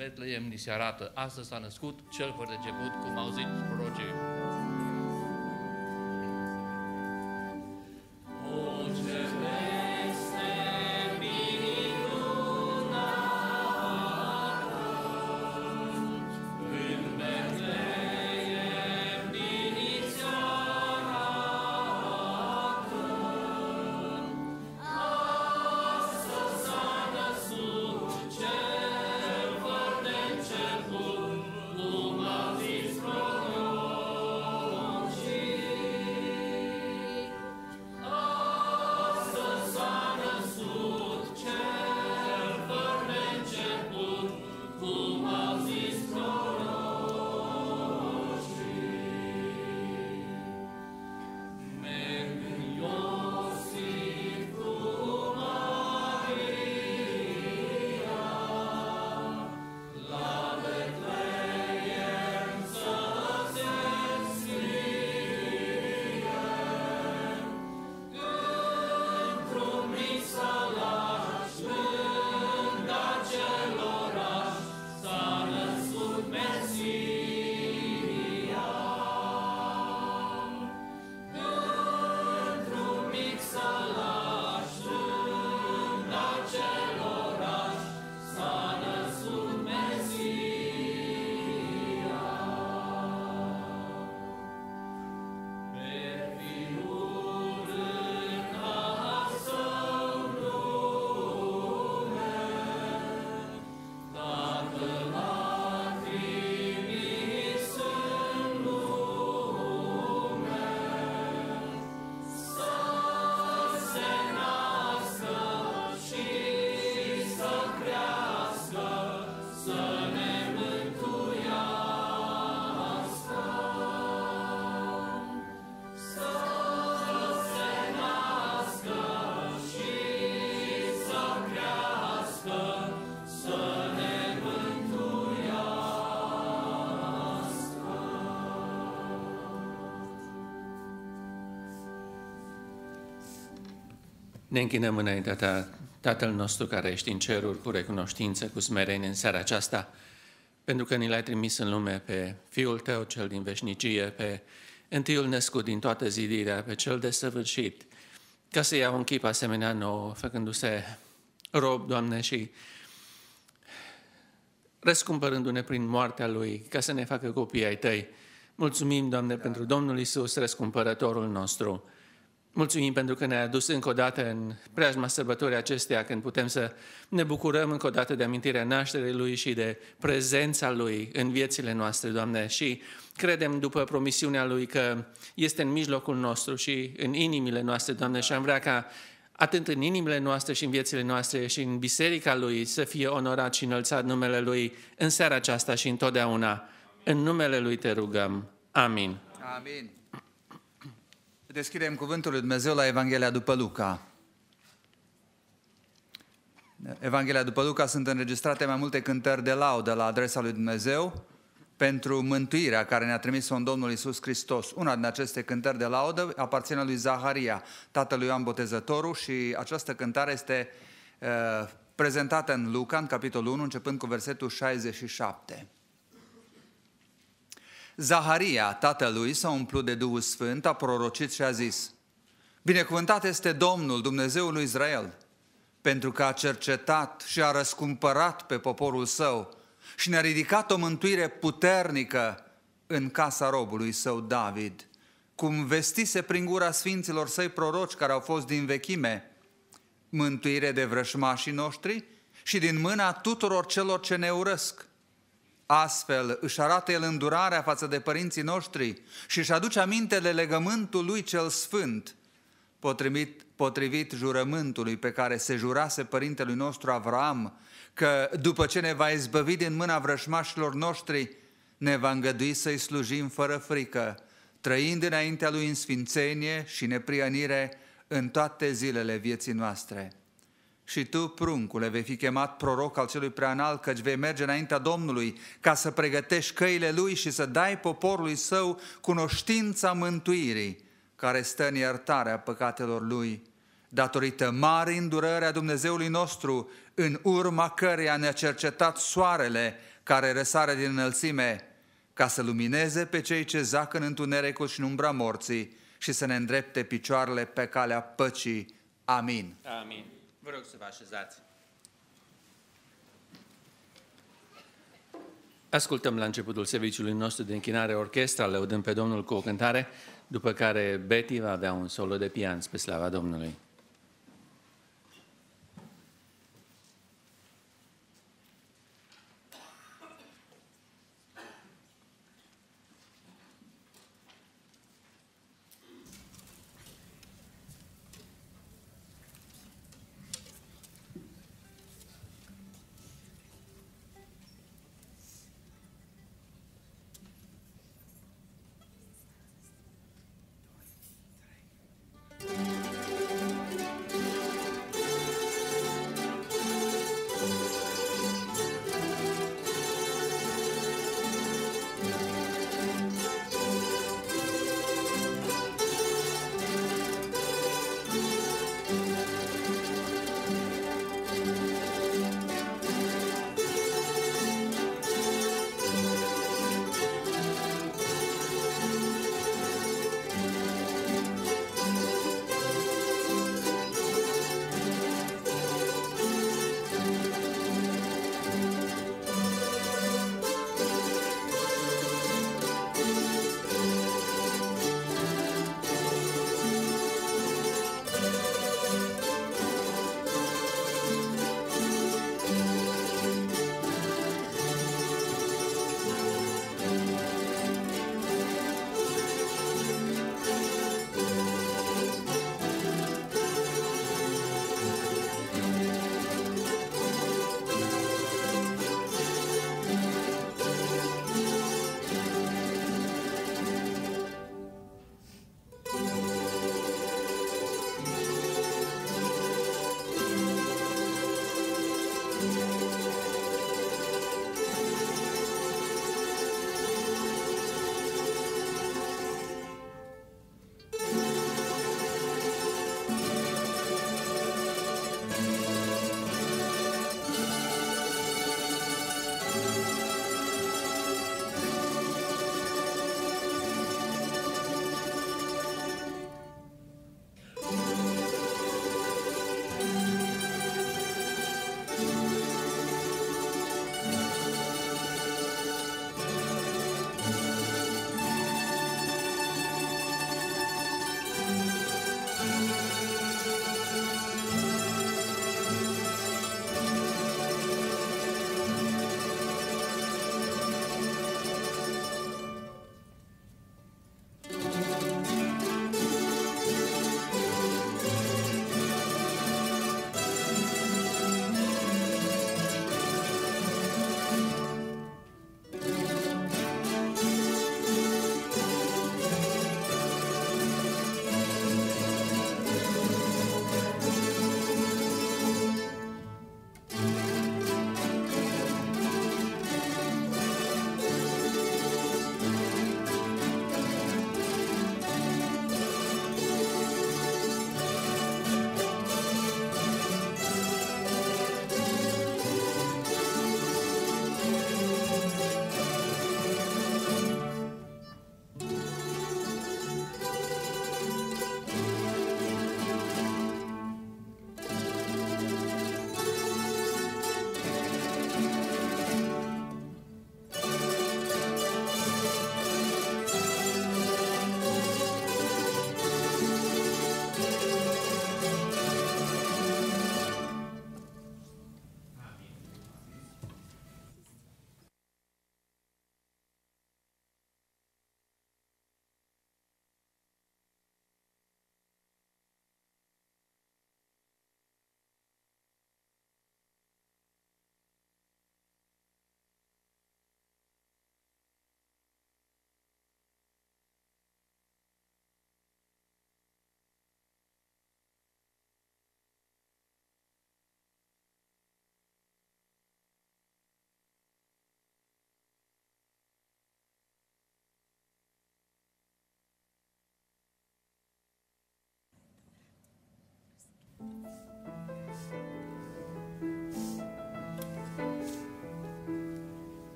Betleem ni se arată, astăzi s-a născut cel fără început, cum au zis prorocii. Ne închinăm înaintea ta, Tatăl nostru care ești în ceruri, cu recunoștință, cu smerenie în seara aceasta, pentru că ni l-ai trimis în lume pe Fiul Tău, cel din veșnicie, pe întâiul născut din toată zidirea, pe cel de desăvârșit, ca să iau un chip asemenea nou, făcându-se rob, Doamne, și răscumpărându-ne prin moartea Lui, ca să ne facă copii ai Tăi. Mulțumim, Doamne, pentru Domnul Isus, răscumpărătorul nostru. Mulțumim pentru că ne-ai adus încă o dată în preajma sărbătorii acesteia, când putem să ne bucurăm încă o dată de amintirea nașterii Lui și de prezența Lui în viețile noastre, Doamne. Și credem, după promisiunea Lui, că este în mijlocul nostru și în inimile noastre, Doamne, și am vrea ca atât în inimile noastre și în viețile noastre și în biserica Lui să fie onorat și înălțat numele Lui în seara aceasta și întotdeauna. În numele Lui te rugăm. Amin. Amin. Deschidem cuvântul lui Dumnezeu la Evanghelia după Luca. Evanghelia după Luca sunt înregistrate mai multe cântări de laudă la adresa lui Dumnezeu pentru mântuirea care ne-a trimis-o în Domnul Isus Hristos. Una din aceste cântări de laudă aparține lui Zaharia, tatălui Ioan Botezătorul și această cântare este uh, prezentată în Luca, în capitolul 1, începând cu versetul 67. Zaharia, tatălui, s-a umplut de Duhul Sfânt, a prorocit și a zis, Binecuvântat este Domnul, Dumnezeul lui Israel, pentru că a cercetat și a răscumpărat pe poporul său și ne-a ridicat o mântuire puternică în casa robului său David, cum vestise prin gura sfinților săi proroci care au fost din vechime, mântuire de vrășmașii noștri și din mâna tuturor celor ce ne urăsc, Astfel își arată el îndurarea față de părinții noștri și își aduce aminte de legământul lui cel sfânt, potrivit, potrivit jurământului pe care se jurase părintelui nostru Avram, că după ce ne va izbăvi din mâna vrășmașilor noștri, ne va îngădui să-i slujim fără frică, trăind înaintea lui în sfințenie și neprianire în toate zilele vieții noastre. Și tu, pruncule, vei fi chemat proroc al celui preanal, căci vei merge înaintea Domnului ca să pregătești căile Lui și să dai poporului său cunoștința mântuirii, care stă în iertarea păcatelor Lui, datorită mari îndurări a Dumnezeului nostru, în urma căreia ne-a cercetat soarele care răsare din înălțime, ca să lumineze pe cei ce zac în întunericul și în umbra morții și să ne îndrepte picioarele pe calea păcii. Amin. Amin. Vă rog să vă așezați. Ascultăm la începutul serviciului nostru de închinare orchestra, lăudând pe Domnul cu o cântare, după care Betty va avea un solo de pian spre slava Domnului.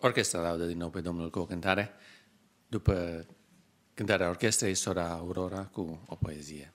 Orchestra laudă din nou pe Domnul cu o cântare. După cântarea orchestrei, sora Aurora cu o poezie.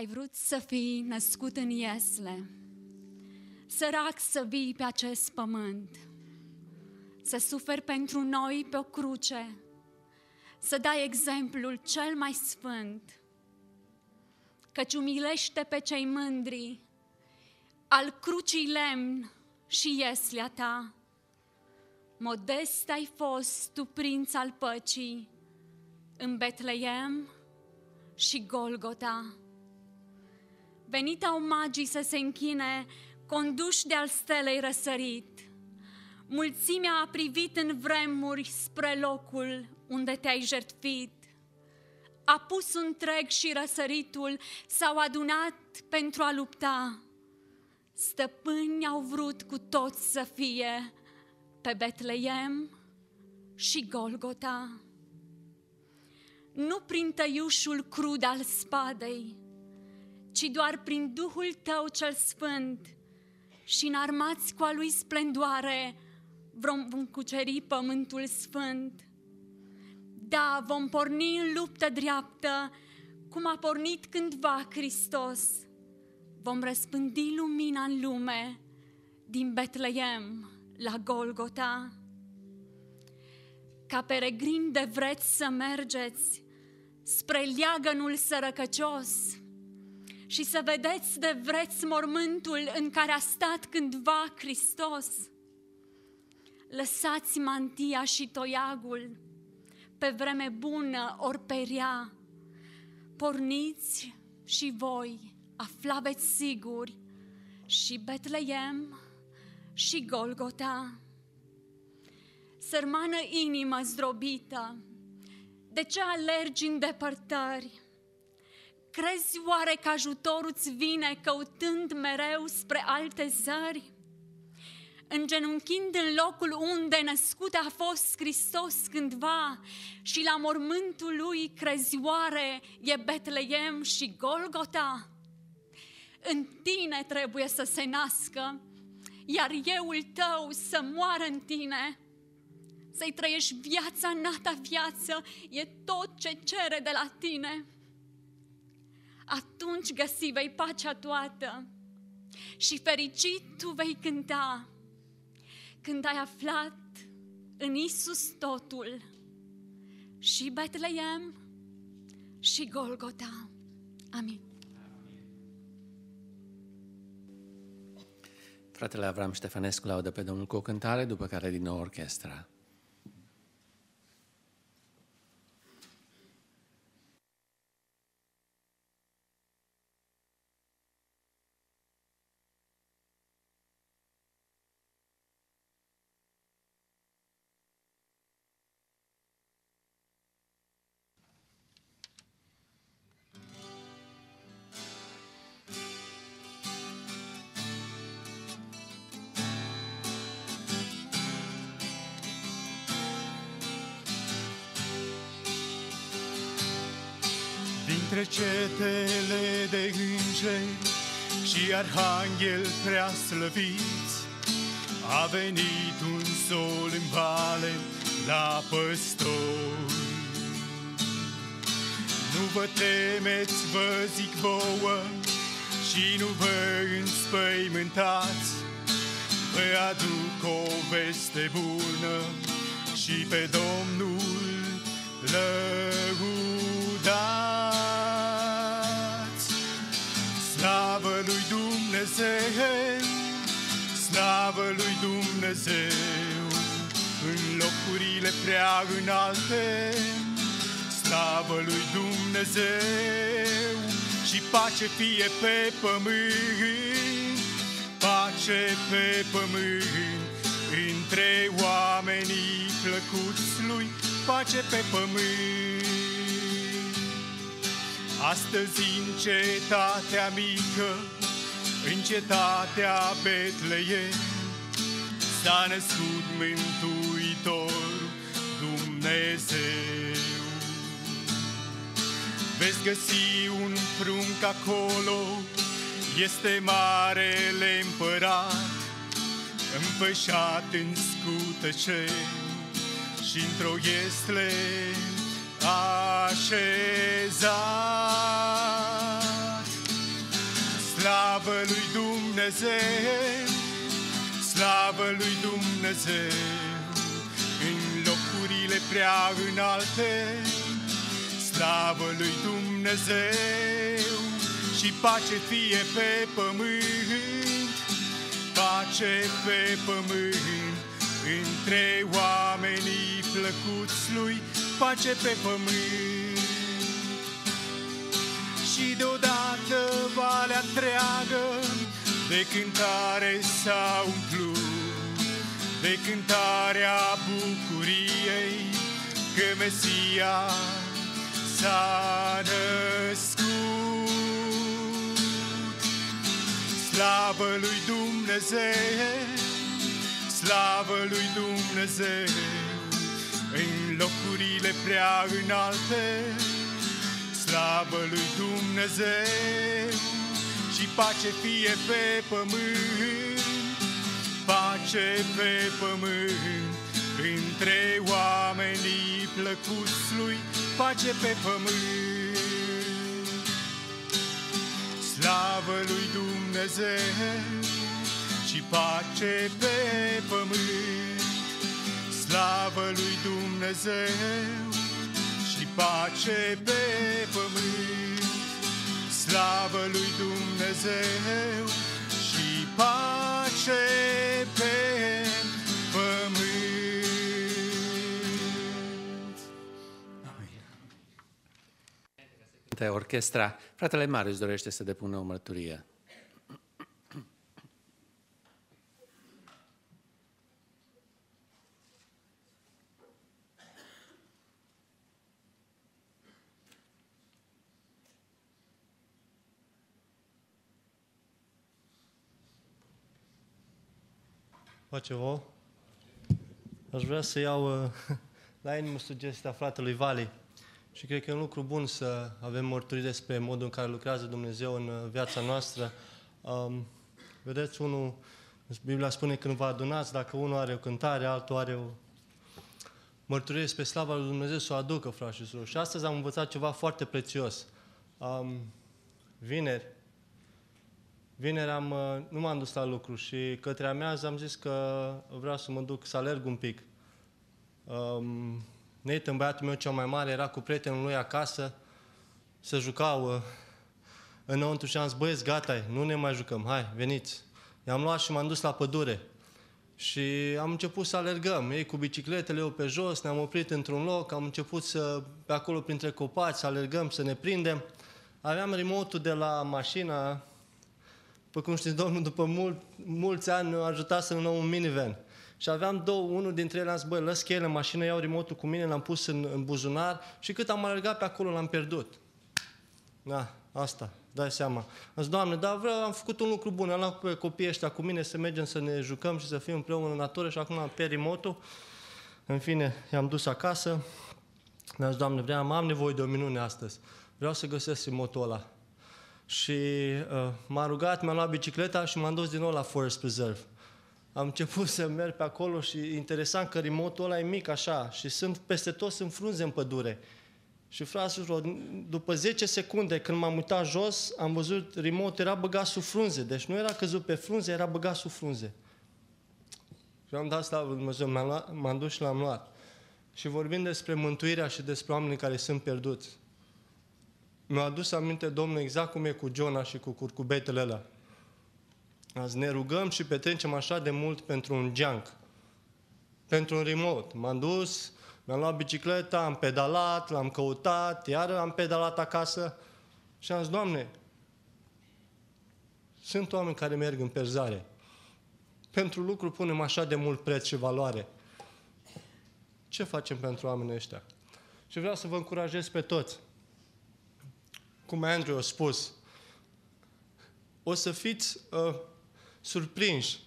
Ai vrut să fii născut în Iesle, sărac să vii pe acest pământ, să suferi pentru noi pe o cruce, să dai exemplul cel mai sfânt, căci umilește pe cei mândri, al crucii lemn și ieslea ta. Modest ai fost tu, prinț al păcii, în Betleem și Golgota. Venit au magii să se închine, conduși de-al stelei răsărit. Mulțimea a privit în vremuri spre locul unde te-ai jertfit. A pus întreg și răsăritul s-au adunat pentru a lupta. Stăpâni au vrut cu toți să fie pe Betleem și Golgota. Nu prin tăiușul crud al spadei, ci doar prin Duhul Tău cel Sfânt și înarmați cu a Lui splendoare vom cuceri pământul sfânt. Da, vom porni în luptă dreaptă, cum a pornit cândva Hristos. Vom răspândi lumina în lume, din Betleem la Golgota. Ca peregrin de vreți să mergeți spre leagănul sărăcăcios și să vedeți de vreți mormântul în care a stat cândva Hristos. Lăsați mantia și toiagul, pe vreme bună ori perea, porniți și voi, aflaveți siguri, și Betleem și Golgota. Sărmană inimă zdrobită, de ce alergi în depărtări? Crezi oare că ajutorul îți vine căutând mereu spre alte zări? Îngenunchind în locul unde născut a fost Hristos cândva și la mormântul lui crezi oare e Betleem și Golgota? În tine trebuie să se nască, iar euul tău să moară în tine să-i trăiești viața, nata viață, e tot ce cere de la tine. Atunci găsi vei pacea toată și fericit tu vei cânta când ai aflat în Isus totul și Betleem și Golgota. Amin. Fratele Avram Ștefănescu laudă pe Domnul cu o cântare, după care din nou orchestra. Dintre cetele de îngeri și arhanghel prea slăviți, a venit un sol în vale la păstori. Nu vă temeți, vă zic vouă, și nu vă înspăimântați, vă aduc o veste bună și pe Domnul lăudați. Dumnezeu, slavă lui Dumnezeu, în locurile prea înalte, slavă lui Dumnezeu și pace fie pe pământ, pace pe pământ, între oamenii plăcuți lui, pace pe pământ. Astăzi în cetatea mică, în cetatea Betleem, s-a născut Mântuitor Dumnezeu. Veți găsi un prunc acolo, este marele împărat, împășat în scuteceri și într-o iesle așezat. Dumnezeu, slavă lui Dumnezeu, în locurile prea înalte, slavă lui Dumnezeu. Și pace fie pe pământ, pace pe pământ, între oamenii plăcuți lui, pace pe pământ. Și deodată valea întreagă de cântare s-a umplut, de cântarea bucuriei că Mesia s-a născut. Slavă lui Dumnezeu, slavă lui Dumnezeu, în locurile prea înalte, slavă lui Dumnezeu și pace fie pe pământ, pace pe pământ, între oamenii plăcuți lui, pace pe pământ. Slavă lui Dumnezeu și pace pe pământ. Slavă lui Dumnezeu și pace pe pământ. Slavă lui Dumnezeu și pace pe pământ. Cântă orchestra. Fratele Marius dorește să depună o mărturie. Face vouă? Aș vrea să iau uh, la inimă sugestia fratelui Vali și cred că e un lucru bun să avem mărturii despre modul în care lucrează Dumnezeu în uh, viața noastră. Um, vedeți, unul, Biblia spune când vă adunați, dacă unul are o cântare, altul are o mărturie despre slava lui Dumnezeu să o aducă, frați și surori. Și astăzi am învățat ceva foarte prețios. Um, vineri, Vineri am, uh, nu m-am dus la lucru și către amiază am zis că vreau să mă duc să alerg un pic. Um, Nathan, băiatul meu cel mai mare, era cu prietenul lui acasă, să jucau uh, înăuntru și am zis, băieți, gata nu ne mai jucăm, hai, veniți. I-am luat și m-am dus la pădure. Și am început să alergăm, ei cu bicicletele, eu pe jos, ne-am oprit într-un loc, am început să, pe acolo printre copaci, să alergăm, să ne prindem. Aveam remote de la mașina după cum știți, Domnul, după mult, mulți ani ne-a ajutat să luăm un minivan. Și aveam două, unul dintre ele am zis, băi, lăs cheile în mașină, iau remote cu mine, l-am pus în, în buzunar și cât am alergat pe acolo, l-am pierdut. Da, asta, dai seama. Am zis, Doamne, dar vreau, am făcut un lucru bun, am luat pe copiii ăștia cu mine să mergem să ne jucăm și să fim împreună în natură și acum am pe remote În fine, i-am dus acasă. Mi-a zis, Doamne, vreau, am nevoie de o minune astăzi. Vreau să găsesc remote ăla și uh, m-a rugat, mi-am luat bicicleta și m-am dus din nou la Forest Preserve. Am început să merg pe acolo și interesant că remote ăla e mic așa și sunt peste tot sunt frunze în pădure. Și fraților, după 10 secunde când m-am uitat jos, am văzut remote era băgat sub frunze. Deci nu era căzut pe frunze, era băgat sub frunze. Și am dat slavă Dumnezeu, m-am, luat, m-am dus și l-am luat. Și vorbim despre mântuirea și despre oamenii care sunt pierduți. Mi-a adus aminte Domnul exact cum e cu Jona și cu curcubetele ăla. Azi ne rugăm și petrecem așa de mult pentru un junk, pentru un remote. M-am dus, mi-am luat bicicleta, am pedalat, l-am căutat, iar am pedalat acasă și am zis, Doamne, sunt oameni care merg în perzare. Pentru lucru punem așa de mult preț și valoare. Ce facem pentru oamenii ăștia? Și vreau să vă încurajez pe toți cum Andrew a spus, o să fiți uh, surprinși,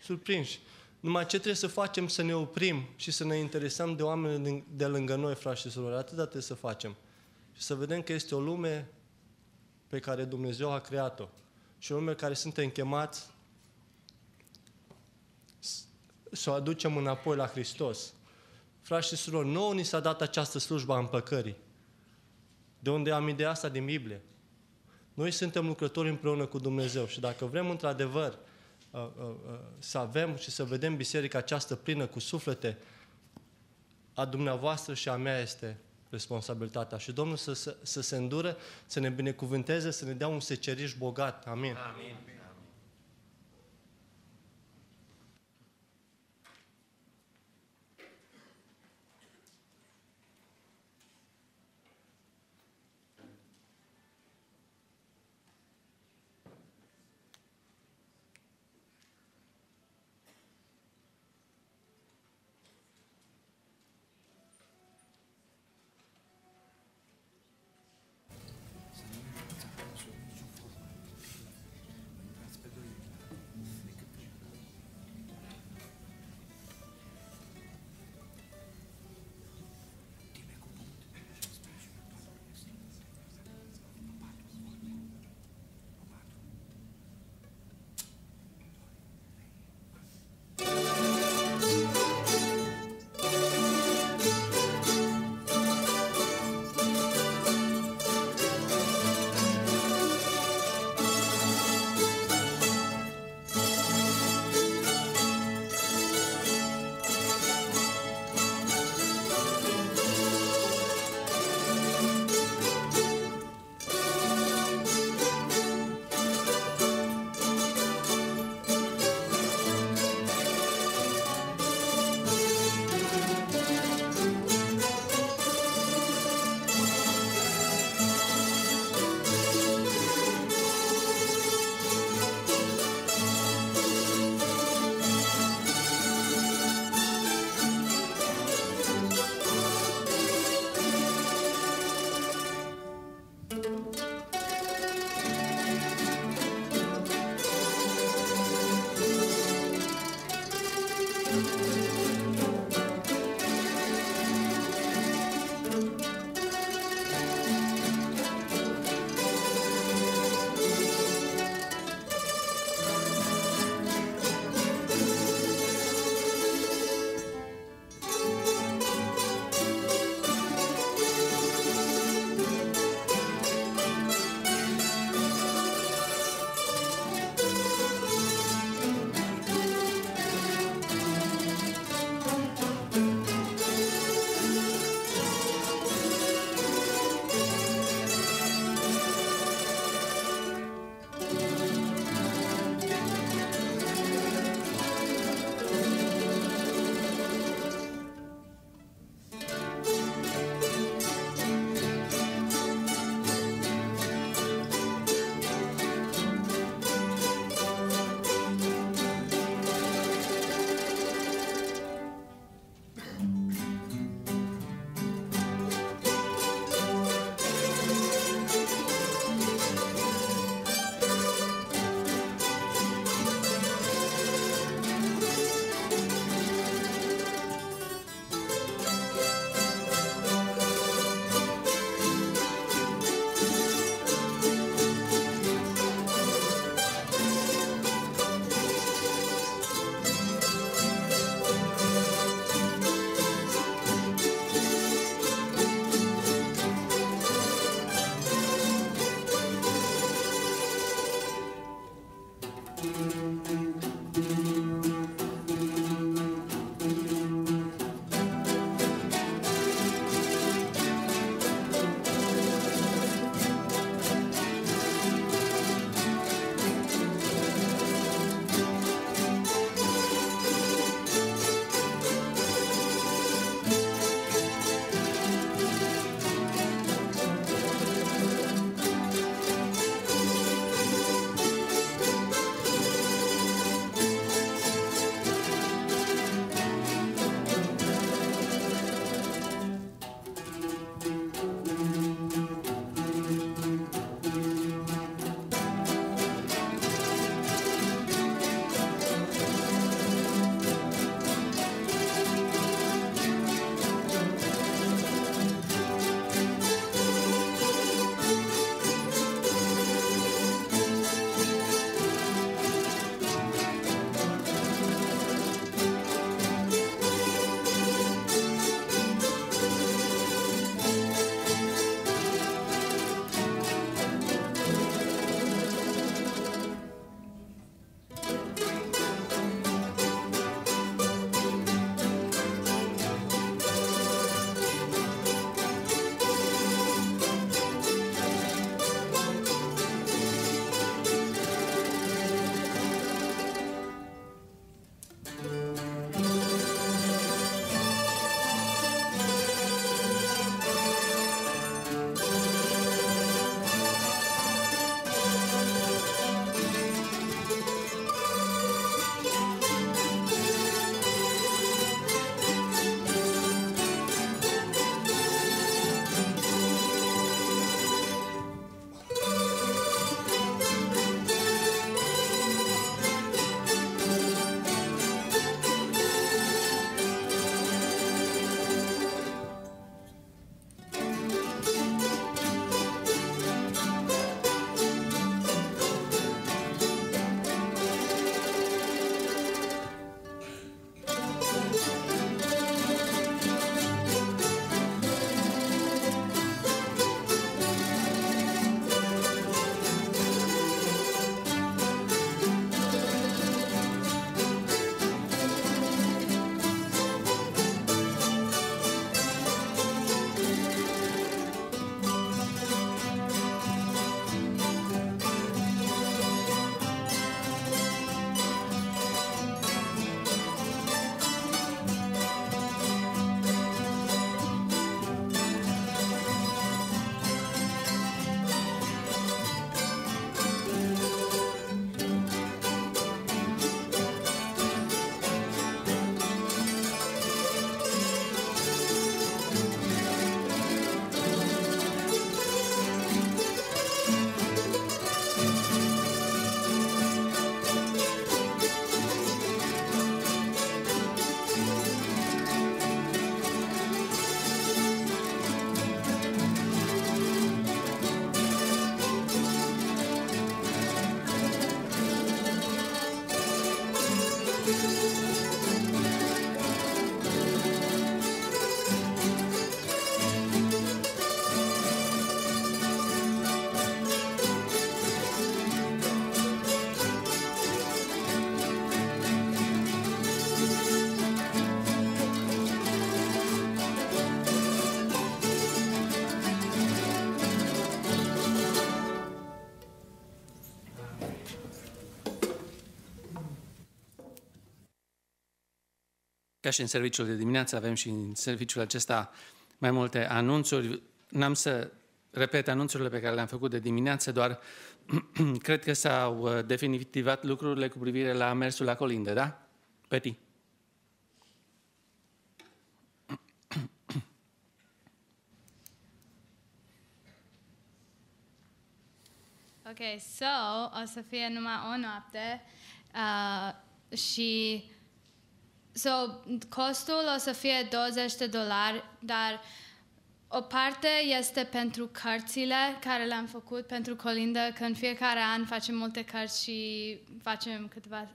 surprinși. Numai ce trebuie să facem să ne oprim și să ne interesăm de oameni de lângă noi, frați și surori. Atât trebuie să facem. Și să vedem că este o lume pe care Dumnezeu a creat-o. Și o lume care suntem chemați să o aducem înapoi la Hristos. Frați și surori, nouă ni s-a dat această slujbă a împăcării. De unde am ideea asta din Biblie? Noi suntem lucrători împreună cu Dumnezeu și dacă vrem într-adevăr uh, uh, uh, să avem și să vedem biserica aceasta plină cu suflete, a dumneavoastră și a mea este responsabilitatea. Și Domnul să, să, să se îndură, să ne binecuvânteze, să ne dea un seceriș bogat. Amin. Amin. Ca și în serviciul de dimineață, avem și în serviciul acesta mai multe anunțuri. N-am să repet anunțurile pe care le-am făcut de dimineață, doar cred că s-au uh, definitivat lucrurile cu privire la mersul la colinde, da? Peti. Ok, so o să fie numai o noapte uh, și so, costul o să fie 20 de dolari, dar o parte este pentru cărțile care le-am făcut pentru colindă, că în fiecare an facem multe cărți și facem câteva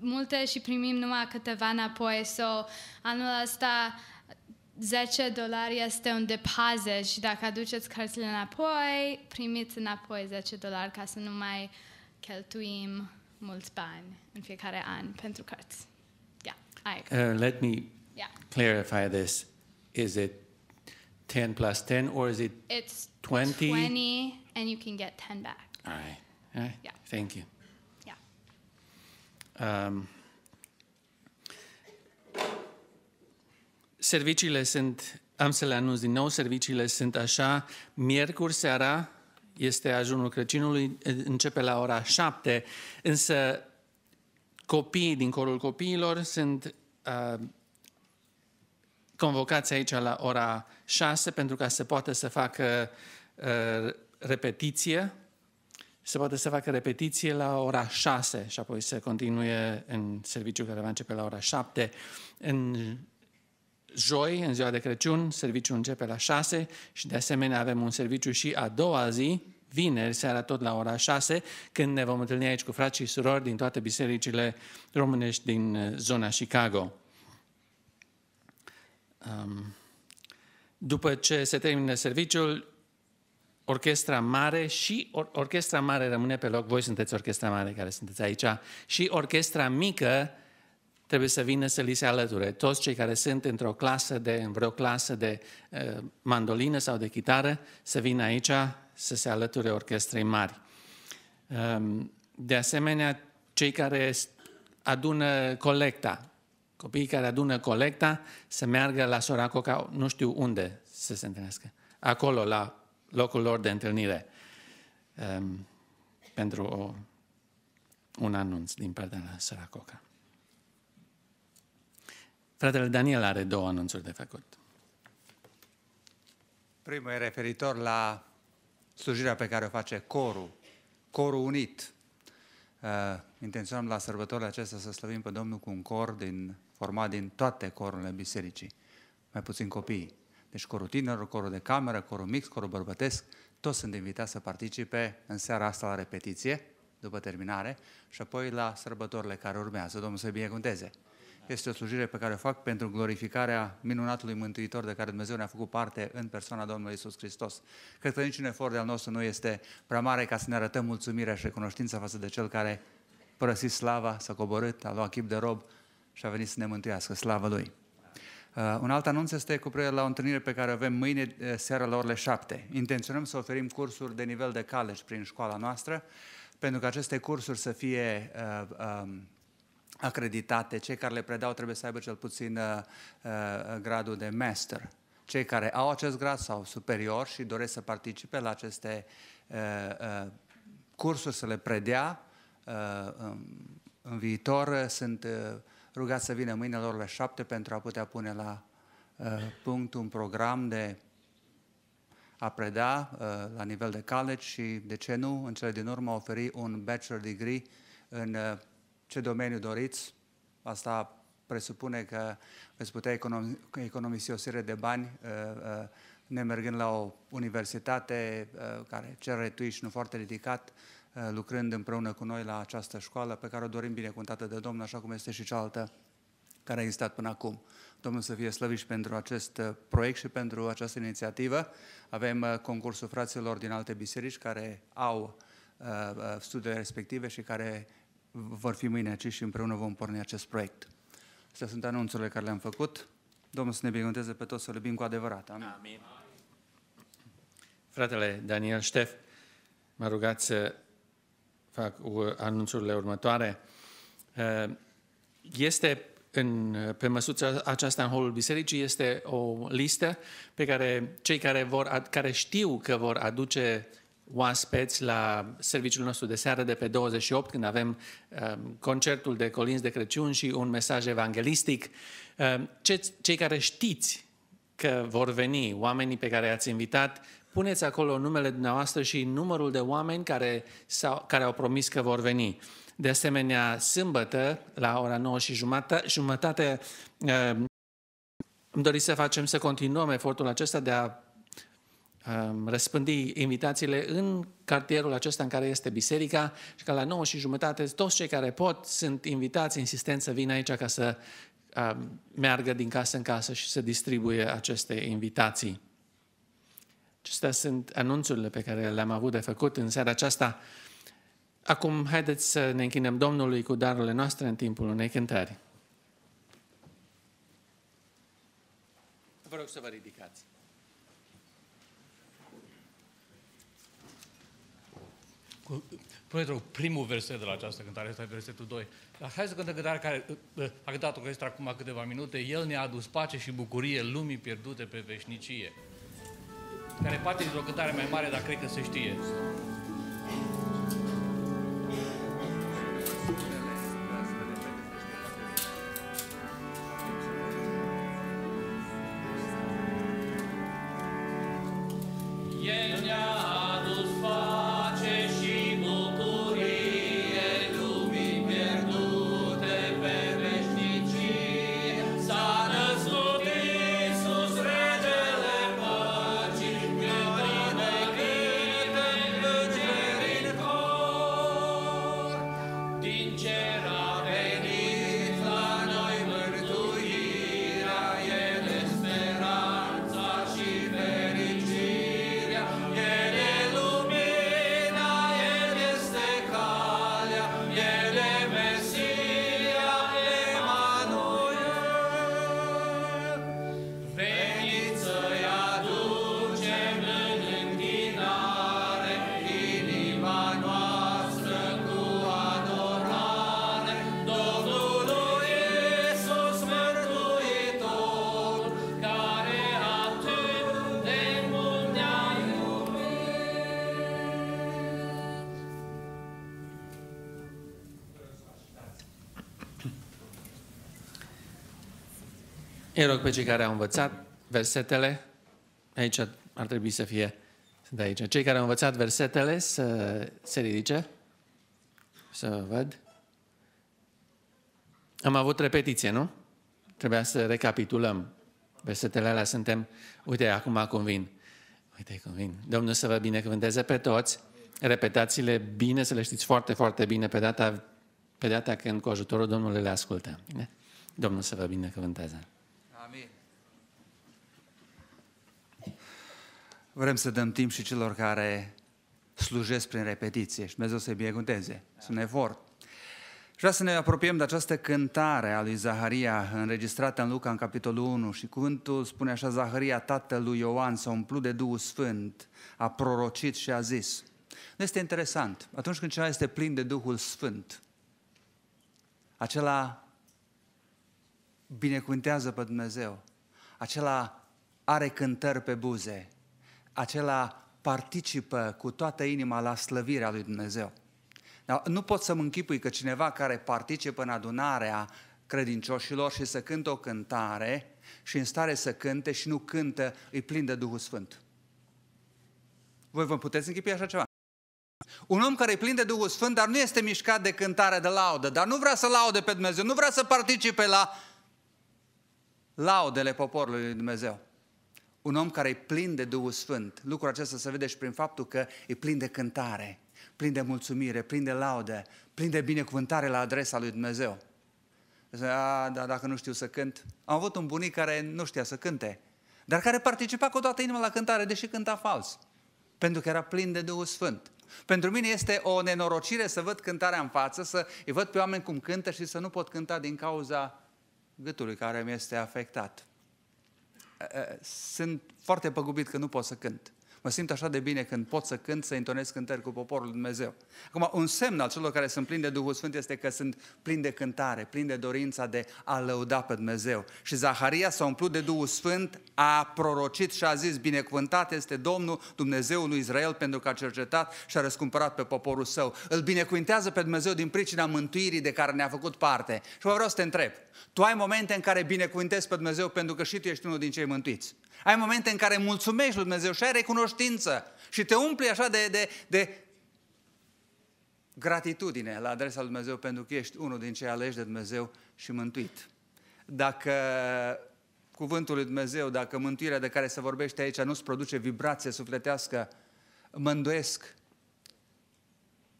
multe și primim numai câteva înapoi. So, anul ăsta 10 dolari este un depozit și dacă aduceți cărțile înapoi, primiți înapoi 10 dolari ca să nu mai cheltuim mulți bani în fiecare an pentru cărți. Yeah, ai. Uh, let me Yeah. clarify this. Is it 10 plus 10 or is it It's 20? 20 and you can get 10 back. All right. All right. Yeah. Thank you. Yeah. Um, serviciile sunt, am să le anunț din nou, serviciile sunt așa, miercuri seara este ajunul Crăciunului, începe la ora 7, însă copiii din corul copiilor sunt uh, convocați aici la ora 6 pentru ca să poată să facă uh, repetiție, să poată să facă repetiție la ora 6 și apoi să continue în serviciul care va începe la ora 7. În joi, în ziua de Crăciun, serviciul începe la 6 și de asemenea avem un serviciu și a doua zi, vineri, seara tot la ora 6, când ne vom întâlni aici cu frați și surori din toate bisericile românești din uh, zona Chicago. Um, după ce se termină serviciul, orchestra mare și or- orchestra mare rămâne pe loc, voi sunteți orchestra mare care sunteți aici, și orchestra mică trebuie să vină să li se alăture. Toți cei care sunt într-o clasă de, în vreo clasă de uh, mandolină sau de chitară, să vină aici să se alăture orchestrei mari. Um, de asemenea, cei care s- adună colecta, copiii care adună colecta, să meargă la Soracoca, nu știu unde să se întâlnească, acolo, la locul lor de întâlnire, um, pentru o, un anunț din partea la Soracoca. Fratele Daniel are două anunțuri de făcut. Primul e referitor la slujirea pe care o face corul, corul unit. Uh, intenționăm la sărbătorile acestea să slăvim pe Domnul cu un cor din, format din toate corurile bisericii, mai puțin copiii. Deci corul tiner, corul de cameră, corul mix, corul bărbătesc, toți sunt invitați să participe în seara asta la repetiție, după terminare, și apoi la sărbătorile care urmează. Domnul să-i binecuvânteze. Este o slujire pe care o fac pentru glorificarea minunatului Mântuitor de care Dumnezeu ne-a făcut parte în persoana Domnului Isus Hristos. Cred că niciun efort de al nostru nu este prea mare ca să ne arătăm mulțumirea și recunoștința față de Cel care părăsit slava, s-a coborât, a luat chip de rob și a venit să ne mântuiască, slavă Lui. Uh, un alt anunț este cu privire la o întâlnire pe care o avem mâine uh, seara la orele 7. Intenționăm să oferim cursuri de nivel de college prin școala noastră, pentru că aceste cursuri să fie uh, um, acreditate. Cei care le predau trebuie să aibă cel puțin uh, uh, gradul de master. Cei care au acest grad sau superior și doresc să participe la aceste uh, uh, cursuri, să le predea, uh, um, în viitor uh, sunt uh, rugați să vină mâine la orele 7 pentru a putea pune la uh, punct un program de a preda uh, la nivel de college și, de ce nu, în cele din urmă oferi un bachelor degree în uh, ce domeniu doriți. Asta presupune că veți putea economi, economisi o serie de bani uh, uh, nemergând la o universitate uh, care cere tuiș nu foarte ridicat, uh, lucrând împreună cu noi la această școală pe care o dorim binecuvântată de Domnul, așa cum este și cealaltă care a existat până acum. Domnul să fie slăvit și pentru acest uh, proiect și pentru această inițiativă. Avem uh, concursul fraților din alte biserici care au uh, uh, studiile respective și care vor fi mâine aici și împreună vom porni acest proiect. Astea sunt anunțurile care le-am făcut. Domnul să ne binecuvânteze pe toți să le iubim cu adevărat. Amin. Amin. Fratele Daniel Ștef, mă rugați să fac u- anunțurile următoare. Uh, Este în, pe măsuța aceasta în holul bisericii este o listă pe care cei care, vor, care știu că vor aduce oaspeți la serviciul nostru de seară de pe 28, când avem uh, concertul de colinzi de Crăciun și un mesaj evanghelistic. Uh, ce, cei care știți că vor veni, oamenii pe care i-ați invitat, puneți acolo numele dumneavoastră și numărul de oameni care, sau, care au promis că vor veni. De asemenea, sâmbătă, la ora 9 și jumătate, jumătate îmi doriți să facem, să continuăm efortul acesta de a um, răspândi invitațiile în cartierul acesta în care este biserica și ca la 9 și jumătate toți cei care pot sunt invitați insistent să vină aici ca să um, meargă din casă în casă și să distribuie aceste invitații. Acestea sunt anunțurile pe care le-am avut de făcut în seara aceasta. Acum, haideți să ne închinăm Domnului cu darurile noastre în timpul unei cântări. Vă rog să vă ridicați. Puneți rog primul verset de la această cântare, este versetul 2. Dar hai să cântăm cântarea care uh, a cântat-o orchestra acum câteva minute. El ne-a adus pace și bucurie lumii pierdute pe veșnicie. Care poate dintr-o cântare mai mare, dar cred că se știe. Pe cei care au învățat versetele, aici ar trebui să fie, sunt aici, cei care au învățat versetele să se ridice, să văd. Am avut repetiție, nu? Trebuia să recapitulăm. Versetele alea suntem, uite, acum convin. Uite, convin. Domnul să vă binecuvânteze pe toți. Repetațiile bine, să le știți foarte, foarte bine pe data, pe data când cu ajutorul Domnului le ascultă. Bine? Domnul să vă binecuvânteze. Vrem să dăm timp și celor care slujesc prin repetiție și Dumnezeu să-i binecuvânteze. Sunt efort. Și vreau să ne apropiem de această cântare a lui Zaharia, înregistrată în Luca, în capitolul 1, și cuvântul spune așa, Zaharia, tatăl lui Ioan, s-a umplut de Duhul Sfânt, a prorocit și a zis. Nu este interesant, atunci când cineva este plin de Duhul Sfânt, acela binecuvântează pe Dumnezeu, acela are cântări pe buze, acela participă cu toată inima la slăvirea lui Dumnezeu. Dar nu pot să-mi închipui că cineva care participă în adunarea credincioșilor și să cântă o cântare și în stare să cânte și nu cântă, îi plin de Duhul Sfânt. Voi vă puteți închipui așa ceva? Un om care e plin de Duhul Sfânt, dar nu este mișcat de cântare de laudă, dar nu vrea să laude pe Dumnezeu, nu vrea să participe la laudele poporului lui Dumnezeu. Un om care e plin de Duhul Sfânt, lucrul acesta se vede și prin faptul că e plin de cântare, plin de mulțumire, plin de laudă, plin de binecuvântare la adresa lui Dumnezeu. Zice, a, da, dacă nu știu să cânt. Am avut un bunic care nu știa să cânte, dar care participa cu toată inima la cântare, deși cânta fals, pentru că era plin de Duhul Sfânt. Pentru mine este o nenorocire să văd cântarea în față, să îi văd pe oameni cum cântă și să nu pot cânta din cauza gâtului care mi este afectat. Sunt foarte păgubit că nu pot să cânt. Mă simt așa de bine când pot să cânt, să intonez cântări cu poporul lui Dumnezeu. Acum, un semn al celor care sunt plini de Duhul Sfânt este că sunt plini de cântare, plini de dorința de a lăuda pe Dumnezeu. Și Zaharia s-a umplut de Duhul Sfânt, a prorocit și a zis, binecuvântat este Domnul Dumnezeul lui Israel pentru că a cercetat și a răscumpărat pe poporul său. Îl binecuvintează pe Dumnezeu din pricina mântuirii de care ne-a făcut parte. Și vă vreau să te întreb, tu ai momente în care binecuvintezi pe Dumnezeu pentru că și tu ești unul din cei mântuiți. Ai momente în care mulțumești lui Dumnezeu și ai recunoștință și te umpli așa de, de, de gratitudine la adresa lui Dumnezeu pentru că ești unul din cei aleși de Dumnezeu și mântuit. Dacă cuvântul lui Dumnezeu, dacă mântuirea de care se vorbește aici nu-ți produce vibrație sufletească, mă îndoiesc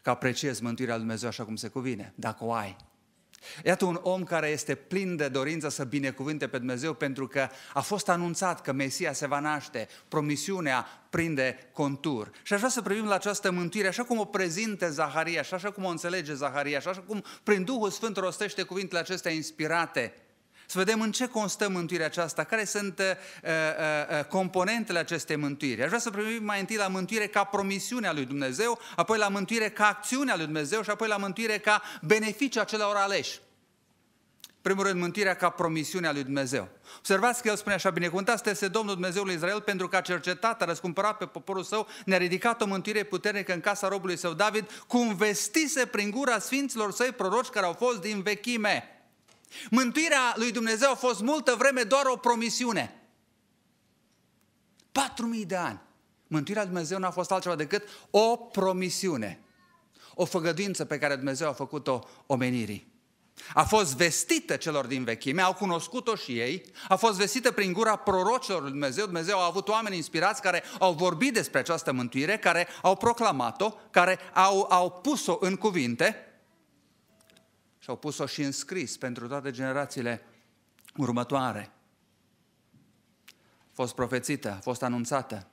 că apreciezi mântuirea lui Dumnezeu așa cum se cuvine, dacă o ai. Iată un om care este plin de dorință să binecuvinte pe Dumnezeu pentru că a fost anunțat că Mesia se va naște, promisiunea prinde contur. Și aș vrea să privim la această mântuire așa cum o prezinte Zaharia și așa cum o înțelege Zaharia și așa cum prin Duhul Sfânt rostește cuvintele acestea inspirate. Să vedem în ce constă mântuirea aceasta, care sunt uh, uh, uh, componentele acestei mântuiri. Aș vrea să privim mai întâi la mântuire ca promisiunea lui Dumnezeu, apoi la mântuire ca acțiunea lui Dumnezeu și apoi la mântuire ca beneficiu acelor aleși. Primul rând, mântuirea ca promisiunea lui Dumnezeu. Observați că el spune așa, binecuvântat este Domnul Dumnezeul Israel pentru că a cercetat, a răscumpărat pe poporul său, ne-a ridicat o mântuire puternică în casa robului său David, cum vestise prin gura sfinților săi proroci care au fost din vechime. Mântuirea lui Dumnezeu a fost multă vreme doar o promisiune. 4.000 de ani. Mântuirea lui Dumnezeu n-a fost altceva decât o promisiune. O făgăduință pe care Dumnezeu a făcut-o omenirii. A fost vestită celor din vechime, au cunoscut-o și ei, a fost vestită prin gura prorocilor lui Dumnezeu. Dumnezeu a avut oameni inspirați care au vorbit despre această mântuire, care au proclamat-o, care au, au pus-o în cuvinte și au pus-o și în scris pentru toate generațiile următoare. A fost profețită, a fost anunțată.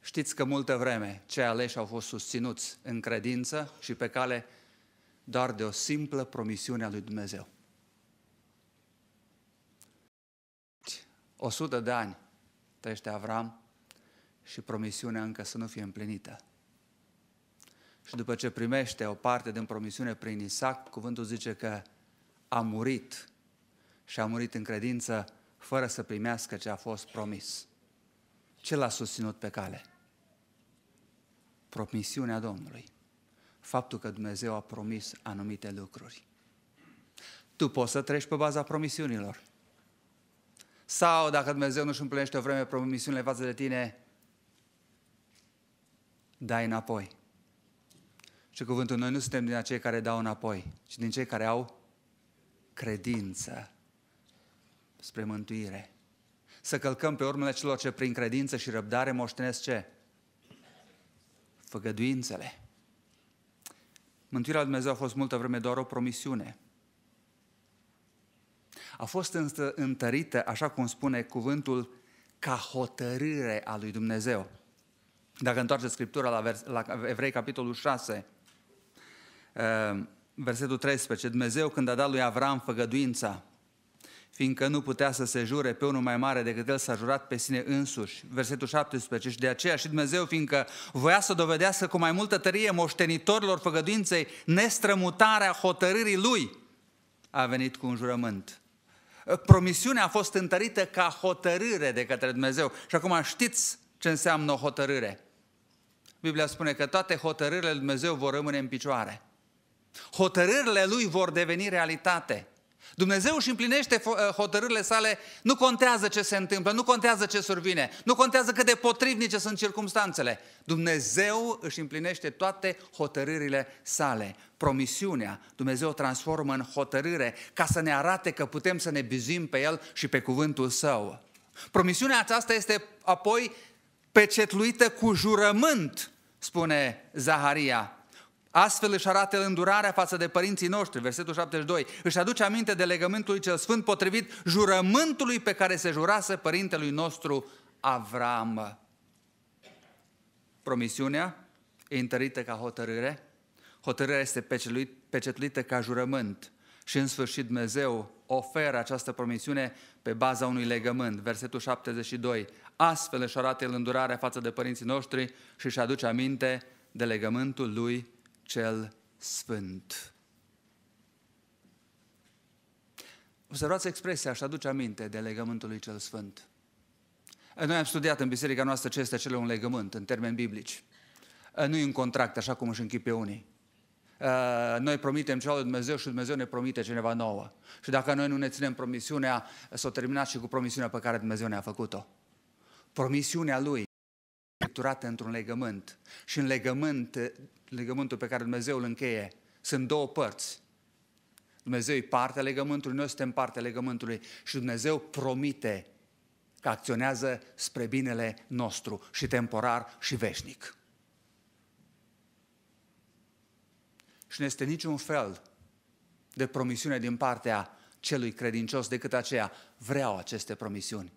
Știți că multă vreme cei aleși au fost susținuți în credință și pe cale doar de o simplă promisiune a lui Dumnezeu. O sută de ani trăiește Avram și promisiunea încă să nu fie împlinită. Și după ce primește o parte din promisiune prin Isaac, cuvântul zice că a murit și a murit în credință fără să primească ce a fost promis. Ce l-a susținut pe cale? Promisiunea Domnului. Faptul că Dumnezeu a promis anumite lucruri. Tu poți să treci pe baza promisiunilor. Sau dacă Dumnezeu nu-și împlinește o vreme promisiunile față de tine, dai înapoi. Și cuvântul, noi nu suntem din acei care dau înapoi, ci din cei care au credință spre mântuire. Să călcăm pe urmele celor ce prin credință și răbdare moștenesc ce? Făgăduințele. Mântuirea lui Dumnezeu a fost multă vreme doar o promisiune. A fost însă întărită, așa cum spune cuvântul, ca hotărâre a lui Dumnezeu. Dacă întoarce Scriptura la, vers, la Evrei, capitolul 6, uh, versetul 13, Dumnezeu când a dat lui Avram făgăduința, fiindcă nu putea să se jure pe unul mai mare decât el s-a jurat pe sine însuși. Versetul 17, și de aceea și Dumnezeu, fiindcă voia să dovedească cu mai multă tărie moștenitorilor făgăduinței nestrămutarea hotărârii lui, a venit cu un jurământ. Promisiunea a fost întărită ca hotărâre de către Dumnezeu. Și acum știți ce înseamnă o hotărâre. Biblia spune că toate hotărârile lui Dumnezeu vor rămâne în picioare. Hotărârile lui vor deveni realitate. Dumnezeu își împlinește hotărârile sale, nu contează ce se întâmplă, nu contează ce survine, nu contează cât de potrivnice sunt circumstanțele. Dumnezeu își împlinește toate hotărârile sale. Promisiunea, Dumnezeu o transformă în hotărâre ca să ne arate că putem să ne bizim pe El și pe cuvântul Său. Promisiunea aceasta este apoi pecetluită cu jurământ, spune Zaharia. Astfel își arată îndurarea față de părinții noștri, versetul 72. Își aduce aminte de legământul cel sfânt potrivit jurământului pe care se jurase părintelui nostru Avram. Promisiunea e întărită ca hotărâre, hotărârea este pecetluită ca jurământ și în sfârșit Dumnezeu oferă această promisiune pe baza unui legământ. Versetul 72. Astfel își arată el îndurarea față de părinții noștri și își aduce aminte de legământul lui cel sfânt. Observați expresia, își aduce aminte de legământul lui cel sfânt. Noi am studiat în biserica noastră ce este acel un legământ, în termeni biblici. Nu e un contract, așa cum își închipe unii. Noi promitem ceva lui Dumnezeu și Dumnezeu ne promite cineva nouă. Și dacă noi nu ne ținem promisiunea, s-o terminat și cu promisiunea pe care Dumnezeu ne-a făcut-o. Promisiunea Lui structurată într-un legământ. Și în legământ, legământul pe care Dumnezeu îl încheie, sunt două părți. Dumnezeu e partea legământului, noi suntem partea legământului și Dumnezeu promite că acționează spre binele nostru și temporar și veșnic. Și nu este niciun fel de promisiune din partea celui credincios decât aceea, vreau aceste promisiuni,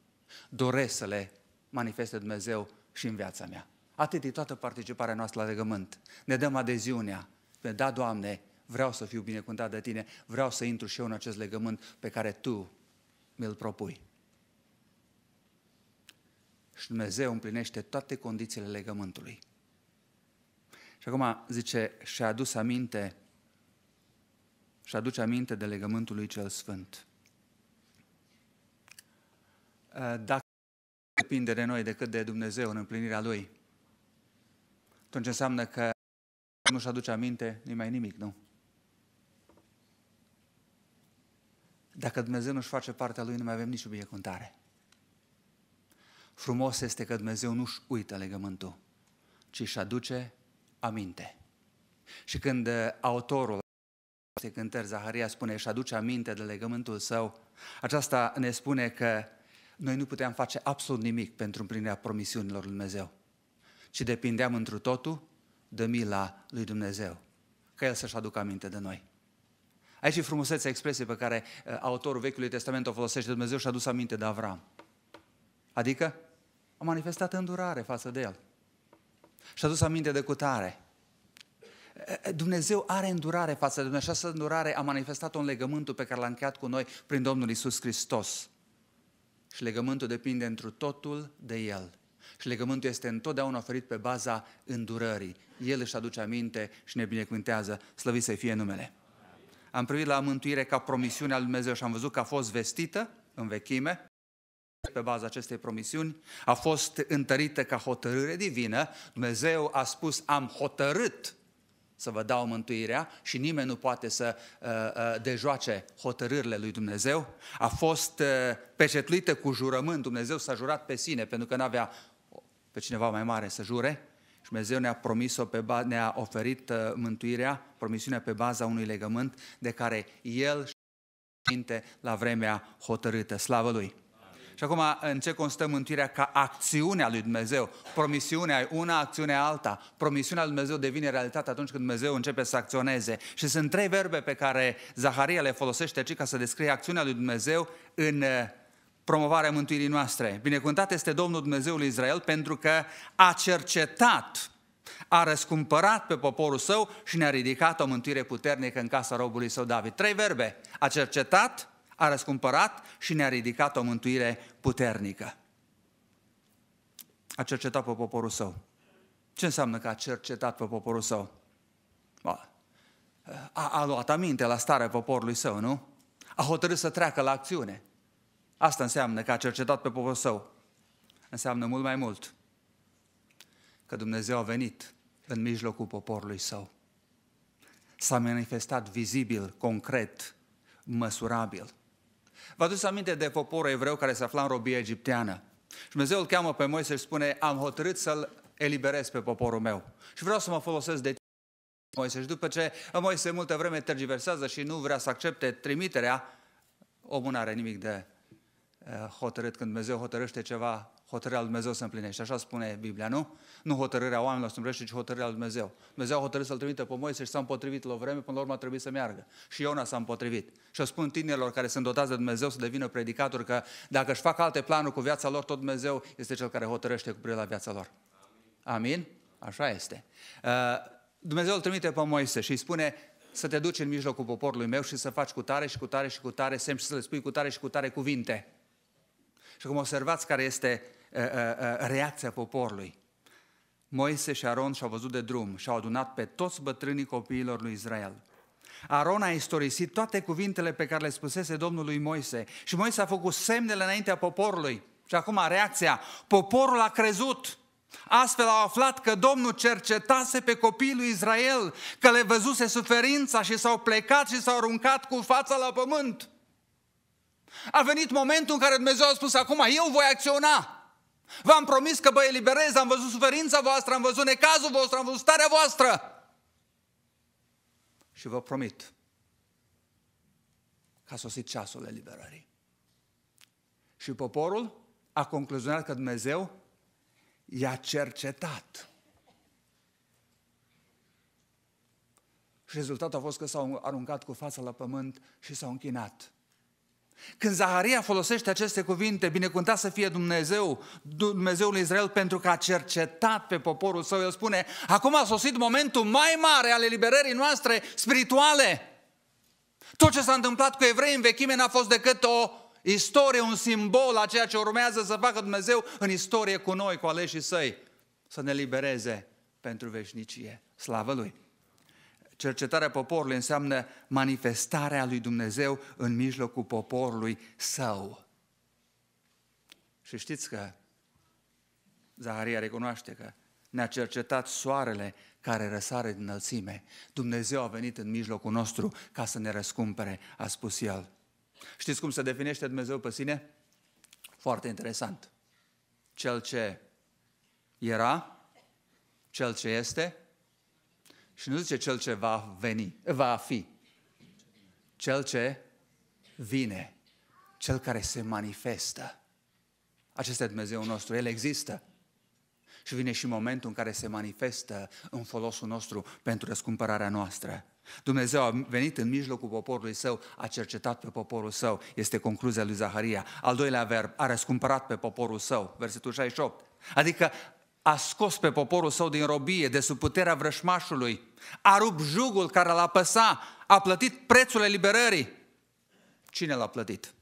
doresc să le manifeste Dumnezeu și în viața mea. Atât e toată participarea noastră la legământ. Ne dăm adeziunea. Da, Doamne, vreau să fiu binecuvântat de Tine, vreau să intru și eu în acest legământ pe care Tu mi-l propui. Și Dumnezeu împlinește toate condițiile legământului. Și acum zice, și-a adus aminte, și aduce aminte de legământul lui cel sfânt. Dacă depinde de noi decât de Dumnezeu în împlinirea Lui, atunci înseamnă că nu-și aduce aminte, nu mai nimic, nu? Dacă Dumnezeu nu-și face partea Lui, nu mai avem nicio binecuvântare. Frumos este că Dumnezeu nu-și uită legământul, ci își aduce aminte. Și când autorul acestei cântări, Zaharia spune, își aduce aminte de legământul său, aceasta ne spune că noi nu puteam face absolut nimic pentru împlinirea promisiunilor lui Dumnezeu, ci depindeam întru totul de mila lui Dumnezeu, ca El să-și aducă aminte de noi. Aici e frumusețea expresiei pe care uh, autorul Vechiului Testament o folosește. Dumnezeu și-a dus aminte de Avram. Adică a manifestat îndurare față de el. Și-a dus aminte de cutare. Dumnezeu are îndurare față de noi și această îndurare a manifestat-o în legământul pe care l-a încheiat cu noi prin Domnul Isus Hristos. Și legământul depinde întru totul de El. Și legământul este întotdeauna oferit pe baza îndurării. El își aduce aminte și ne binecuvântează, slăvit să fie numele. Am privit la mântuire ca promisiunea lui Dumnezeu și am văzut că a fost vestită în vechime, pe baza acestei promisiuni, a fost întărită ca hotărâre divină. Dumnezeu a spus, am hotărât să vă dau mântuirea și nimeni nu poate să uh, uh, dejoace hotărârile lui Dumnezeu. A fost uh, pecetluită cu jurământ, Dumnezeu s-a jurat pe sine pentru că nu avea pe cineva mai mare să jure. Și Dumnezeu ne-a promis-o pe ba- ne-a oferit uh, mântuirea, promisiunea pe baza unui legământ de care El și la vremea hotărâtă. Slavă Lui! Și acum, în ce constă mântuirea ca acțiunea lui Dumnezeu? Promisiunea e una, acțiunea alta. Promisiunea lui Dumnezeu devine realitate atunci când Dumnezeu începe să acționeze. Și sunt trei verbe pe care Zaharia le folosește aici ca să descrie acțiunea lui Dumnezeu în uh, promovarea mântuirii noastre. Binecuvântat este Domnul Dumnezeul Israel pentru că a cercetat, a răscumpărat pe poporul său și ne-a ridicat o mântuire puternică în casa robului său David. Trei verbe. A cercetat, a răscumpărat și ne-a ridicat o mântuire puternică. A cercetat pe poporul său. Ce înseamnă că a cercetat pe poporul său? A, a luat aminte la starea poporului său, nu? A hotărât să treacă la acțiune. Asta înseamnă că a cercetat pe poporul său. Înseamnă mult mai mult că Dumnezeu a venit în mijlocul poporului său. S-a manifestat vizibil, concret, măsurabil. Vă aduceți aminte de poporul evreu care se afla în robie egipteană. Și Dumnezeu îl cheamă pe Moise și spune, am hotărât să-l eliberez pe poporul meu. Și vreau să mă folosesc de Moise. Și după ce Moise multă vreme tergiversează și nu vrea să accepte trimiterea, omul nu are nimic de uh, hotărât. Când Dumnezeu hotărăște ceva, hotărârea lui Dumnezeu se împlinește. Așa spune Biblia, nu? Nu hotărârea oamenilor se împlinește, ci hotărârea lui Dumnezeu. Dumnezeu a hotărât să-l trimite pe Moise și s-a împotrivit la o vreme, până la urmă a trebuit să meargă. Și Iona s-a împotrivit. Și o spun tinerilor care sunt dotați de Dumnezeu să devină predicatori că dacă își fac alte planuri cu viața lor, tot Dumnezeu este cel care hotărăște cu privire la viața lor. Amin? Așa este. Uh, Dumnezeu îl trimite pe Moise și îi spune să te duci în mijlocul poporului meu și să faci cu tare și cu tare și cu tare semn și să le spui cu tare și cu tare cuvinte. Și acum observați care este uh, uh, uh, reacția poporului. Moise și Aron și-au văzut de drum și au adunat pe toți bătrânii copiilor lui Israel. Aron a istorisit toate cuvintele pe care le spusese Domnului Moise și Moise a făcut semnele înaintea poporului. Și acum reacția, poporul a crezut. Astfel au aflat că Domnul cercetase pe copiii lui Israel, că le văzuse suferința și s-au plecat și s-au aruncat cu fața la pământ. A venit momentul în care Dumnezeu a spus, acum eu voi acționa. V-am promis că vă eliberez, am văzut suferința voastră, am văzut necazul vostru, am văzut starea voastră. Și vă promit că a sosit ceasul eliberării. Și poporul a concluzionat că Dumnezeu i-a cercetat. Și rezultatul a fost că s-au aruncat cu fața la pământ și s-au închinat. Când Zaharia folosește aceste cuvinte, binecuvântat să fie Dumnezeu, Dumnezeul Israel, pentru că a cercetat pe poporul său, el spune, acum a sosit momentul mai mare al eliberării noastre spirituale. Tot ce s-a întâmplat cu evrei în vechime n-a fost decât o istorie, un simbol a ceea ce urmează să facă Dumnezeu în istorie cu noi, cu aleșii săi, să ne libereze pentru veșnicie. Slavă Lui! Cercetarea poporului înseamnă manifestarea lui Dumnezeu în mijlocul poporului său. Și știți că Zaharia recunoaște că ne-a cercetat soarele care răsare din înălțime. Dumnezeu a venit în mijlocul nostru ca să ne răscumpere, a spus el. Știți cum se definește Dumnezeu pe sine? Foarte interesant. Cel ce era, cel ce este și nu zice cel ce va veni, va fi. Cel ce vine, cel care se manifestă. Acesta e Dumnezeu nostru, El există. Și vine și momentul în care se manifestă în folosul nostru pentru răscumpărarea noastră. Dumnezeu a venit în mijlocul poporului său, a cercetat pe poporul său, este concluzia lui Zaharia. Al doilea verb, a răscumpărat pe poporul său, versetul 68. Adică a scos pe poporul său din robie, de sub puterea vrășmașului, a rupt jugul care l-a păsa, a plătit prețul eliberării. Cine l-a plătit?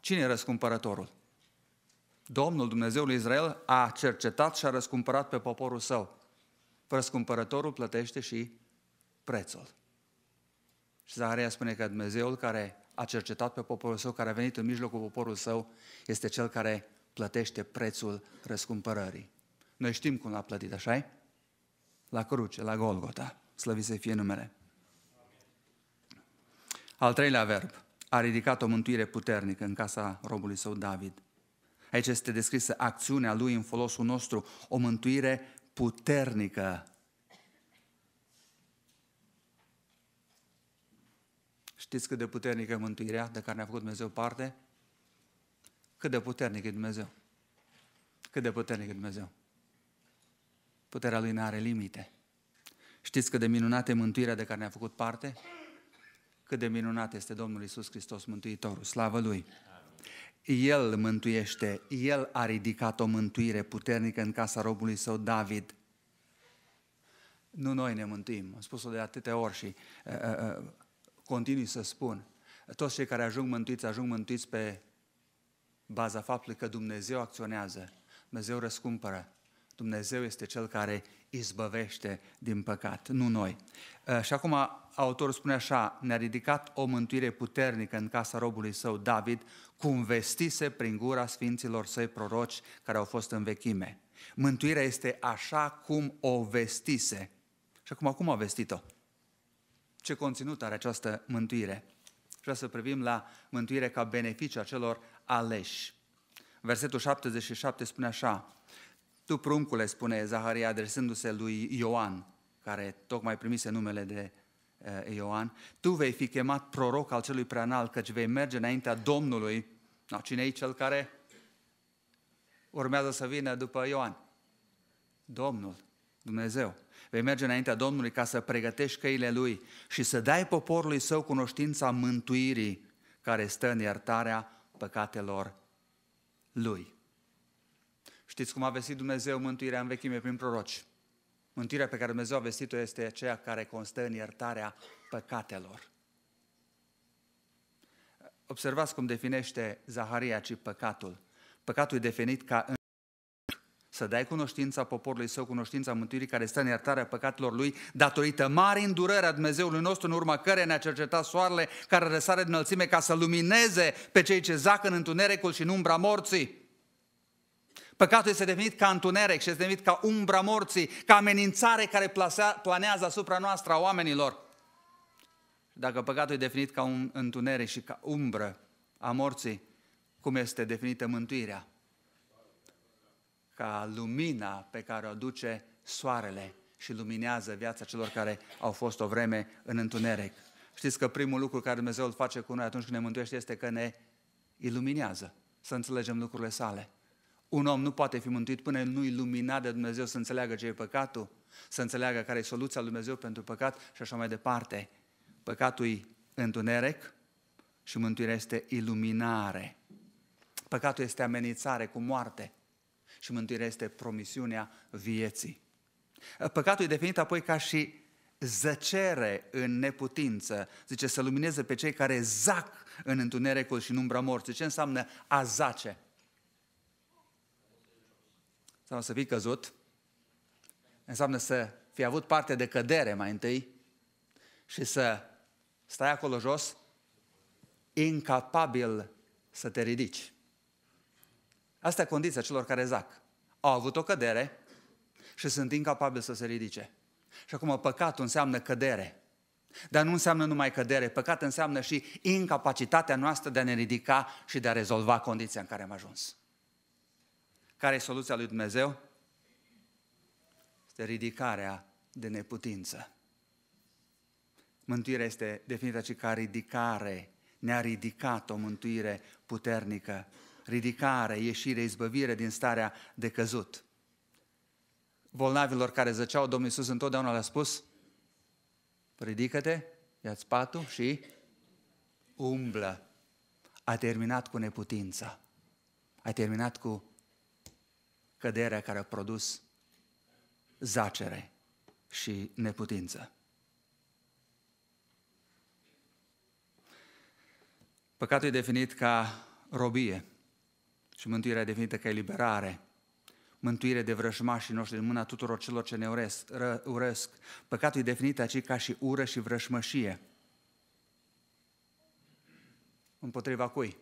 Cine e răscumpărătorul? Domnul Dumnezeul Israel a cercetat și a răscumpărat pe poporul său. Răscumpărătorul plătește și prețul. Și Zaharia spune că Dumnezeul care a cercetat pe poporul său, care a venit în mijlocul poporul său, este cel care plătește prețul răscumpărării. Noi știm cum l-a plătit, așa La cruce, la Golgota. Slăvit să fie numele. Al treilea verb. A ridicat o mântuire puternică în casa robului său David. Aici este descrisă acțiunea lui în folosul nostru, o mântuire puternică. Știți cât de puternică e mântuirea de care ne-a făcut Dumnezeu parte? Cât de puternic e Dumnezeu. Cât de puternic e Dumnezeu. Puterea Lui nu are limite. Știți cât de minunată e mântuirea de care ne-a făcut parte? Cât de minunat este Domnul Isus Hristos, Mântuitorul. Slavă Lui! El mântuiește, El a ridicat o mântuire puternică în casa robului său David. Nu noi ne mântuim, am spus-o de atâtea ori și uh, uh, continui să spun. Toți cei care ajung mântuiți, ajung mântuiți pe baza faptului că Dumnezeu acționează, Dumnezeu răscumpără, Dumnezeu este Cel care izbăvește din păcat, nu noi. Uh, și acum autorul spune așa, ne-a ridicat o mântuire puternică în casa robului său David, cum vestise prin gura sfinților săi proroci care au fost în vechime. Mântuirea este așa cum o vestise. Și acum, cum a vestit-o? Ce conținut are această mântuire? Vreau să privim la mântuire ca beneficiu a celor aleși. Versetul 77 spune așa, Tu, pruncule, spune Zaharia adresându-se lui Ioan, care tocmai primise numele de uh, Ioan, tu vei fi chemat proroc al celui preanal, căci vei merge înaintea Domnului. No, cine e cel care urmează să vină după Ioan? Domnul, Dumnezeu. Vei merge înaintea Domnului ca să pregătești căile Lui și să dai poporului său cunoștința mântuirii care stă în iertarea păcatelor Lui. Știți cum a vestit Dumnezeu mântuirea în vechime prin proroci? Mântuirea pe care Dumnezeu a vestit-o este aceea care constă în iertarea păcatelor. Observați cum definește Zaharia ci păcatul. Păcatul e definit ca în să dai cunoștința poporului său, cunoștința mântuirii care stă în iertarea păcatelor lui, datorită mari îndurări a Dumnezeului nostru, în urma care ne-a cercetat soarele, care răsare din înălțime ca să lumineze pe cei ce zac în întunericul și în umbra morții. Păcatul este definit ca întuneric și este definit ca umbra morții, ca amenințare care plasea, planează asupra noastră a oamenilor. Dacă păcatul e definit ca un întuneric și ca umbră a morții, cum este definită mântuirea? Ca lumina pe care o aduce soarele și luminează viața celor care au fost o vreme în întuneric. Știți că primul lucru care Dumnezeu îl face cu noi atunci când ne mântuiește este că ne iluminează, să înțelegem lucrurile sale. Un om nu poate fi mântuit până nu iluminat de Dumnezeu să înțeleagă ce e păcatul, să înțeleagă care e soluția lui Dumnezeu pentru păcat și așa mai departe. Păcatul e întuneric și mântuirea este iluminare. Păcatul este amenințare cu moarte și mântuirea este promisiunea vieții. Păcatul e definit apoi ca și zăcere în neputință. Zice să lumineze pe cei care zac în întunericul și în umbra morții. Ce înseamnă a zace? Înseamnă să fii căzut, înseamnă să fi avut parte de cădere mai întâi și să stai acolo jos, incapabil să te ridici. Asta e condiția celor care zac. Au avut o cădere și sunt incapabili să se ridice. Și acum păcatul înseamnă cădere. Dar nu înseamnă numai cădere, păcat înseamnă și incapacitatea noastră de a ne ridica și de a rezolva condiția în care am ajuns. Care e soluția lui Dumnezeu? Este ridicarea de neputință. Mântuirea este definită și ca ridicare. Ne-a ridicat o mântuire puternică. Ridicare, ieșire, izbăvire din starea de căzut. Bolnavilor care zăceau, Domnul Iisus întotdeauna le-a spus, ridică-te, ia-ți patul și umblă. A terminat cu neputința. A terminat cu căderea care a produs zacere și neputință. Păcatul e definit ca robie și mântuirea e definită ca eliberare. Mântuire de vrăjmașii noștri în mâna tuturor celor ce ne uresc. Ră, urăsc. Păcatul e definit aici ca și ură și vrăjmășie. Împotriva cui?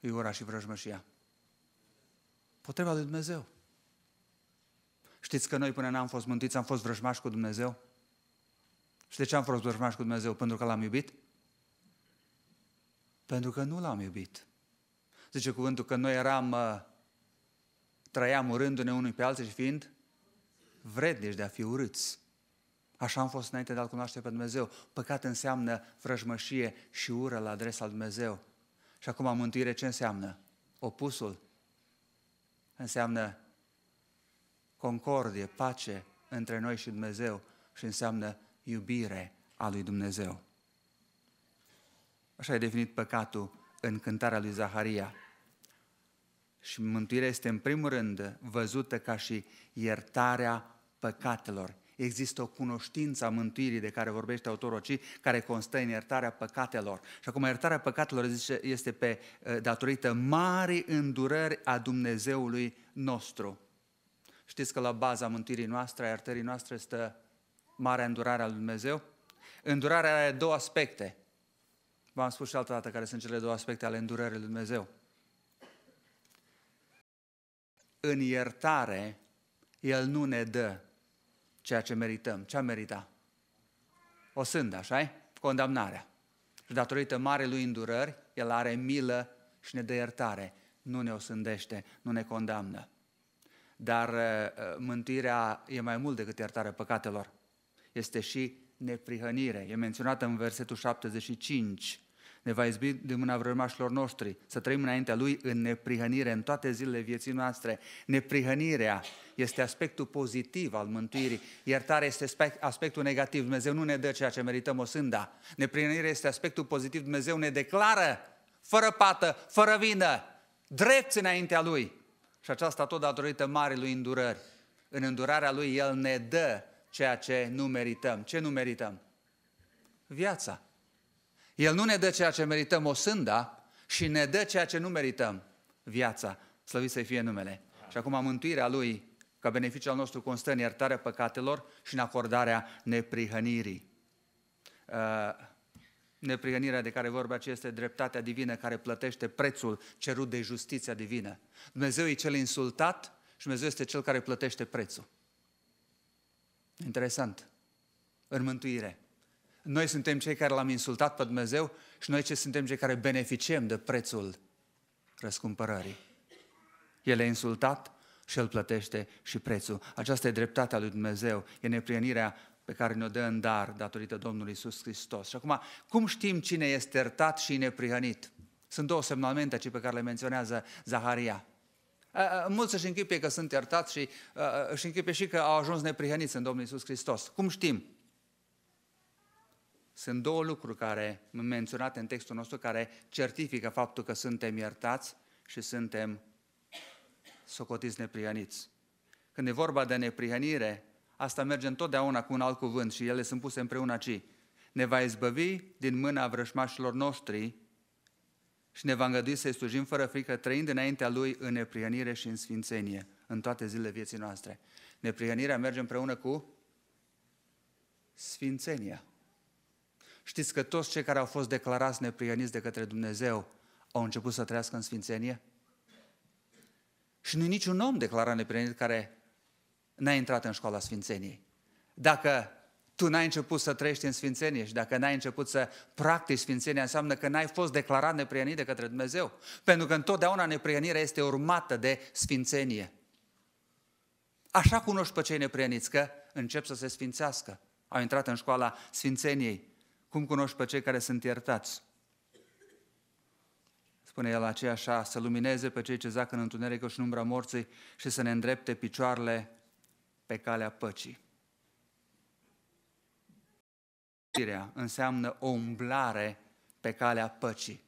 E ura și vrăjmășia. Potreba lui Dumnezeu. Știți că noi până n-am fost mântuiți, am fost vrăjmași cu Dumnezeu? Și de ce am fost vrăjmași cu Dumnezeu? Pentru că l-am iubit? Pentru că nu l-am iubit. Zice cuvântul că noi eram, uh, trăiam urându-ne unui pe alții și fiind vrednici de a fi urâți. Așa am fost înainte de a-L cunoaște pe Dumnezeu. Păcat înseamnă vrăjmășie și ură la adresa lui Dumnezeu. Și acum mântuire ce înseamnă? Opusul înseamnă concordie, pace între noi și Dumnezeu și înseamnă iubire a lui Dumnezeu. Așa e definit păcatul în cântarea lui Zaharia. Și mântuirea este în primul rând văzută ca și iertarea păcatelor. Există o cunoștință a mântuirii de care vorbește autorul ci, care constă în iertarea păcatelor. Și acum iertarea păcatelor zice, este pe eh, datorită mari îndurări a Dumnezeului nostru. Știți că la baza mântuirii noastre, a iertării noastre, stă marea îndurare a lui Dumnezeu? Îndurarea are două aspecte. V-am spus și altă dată care sunt cele două aspecte ale îndurării lui Dumnezeu. În iertare, El nu ne dă ceea ce merităm. Ce am merita? O sândă, așa Condamnarea. Și datorită lui îndurări, El are milă și ne dă iertare. Nu ne osândește, nu ne condamnă. Dar uh, mântuirea e mai mult decât iertarea păcatelor. Este și neprihănire. E menționată în versetul 75 ne va izbi de mâna vrămașilor noștri, să trăim înaintea Lui în neprihănire în toate zilele vieții noastre. Neprihănirea este aspectul pozitiv al mântuirii, iertarea este aspectul negativ. Dumnezeu nu ne dă ceea ce merităm o sânda. Neprihănirea este aspectul pozitiv. Dumnezeu ne declară fără pată, fără vină, drepți înaintea Lui. Și aceasta tot datorită marii Lui îndurări. în îndurarea Lui, El ne dă ceea ce nu merităm. Ce nu merităm? Viața. El nu ne dă ceea ce merităm, o sânda, și ne dă ceea ce nu merităm, viața. Slăvit să fie numele. Și acum mântuirea Lui, ca beneficiu al nostru, constă în iertarea păcatelor și în acordarea neprihănirii. Uh, neprihănirea de care vorba aceea este dreptatea divină care plătește prețul cerut de justiția divină. Dumnezeu e cel insultat și Dumnezeu este cel care plătește prețul. Interesant. În mântuire. Noi suntem cei care l-am insultat pe Dumnezeu și noi ce suntem cei care beneficiem de prețul răscumpărării. El e insultat și el plătește și prețul. Aceasta e dreptatea lui Dumnezeu, e neprienirea pe care ne-o dă în dar datorită Domnului Isus Hristos. Și acum, cum știm cine este iertat și neprihănit? Sunt două semnalmente aici pe care le menționează Zaharia. Mulți își închipe că sunt iertați și își închipe și că au ajuns neprihăniți în Domnul Isus Hristos. Cum știm? Sunt două lucruri care menționate în textul nostru care certifică faptul că suntem iertați și suntem socotiți neprihăniți. Când e vorba de neprihănire, asta merge întotdeauna cu un alt cuvânt și ele sunt puse împreună aici. Ne va izbăvi din mâna vrășmașilor noștri și ne va îngădui să-i slujim fără frică, trăind înaintea Lui în neprihănire și în sfințenie, în toate zilele vieții noastre. Neprihănirea merge împreună cu sfințenia. Știți că toți cei care au fost declarați neprihăniți de către Dumnezeu au început să trăiască în sfințenie? Și nu niciun om declarat neprihănit care n-a intrat în școala sfințeniei. Dacă tu n-ai început să trăiești în sfințenie și dacă n-ai început să practici sfințenia, înseamnă că n-ai fost declarat neprihănit de către Dumnezeu. Pentru că întotdeauna neprihănirea este urmată de sfințenie. Așa cunoști pe cei neprihăniți, că încep să se sfințească. Au intrat în școala sfințeniei. Cum cunoști pe cei care sunt iertați? Spune el aceea așa, să lumineze pe cei ce zac în întuneric și în umbra morții și să ne îndrepte picioarele pe calea păcii. Înseamnă o umblare pe calea păcii.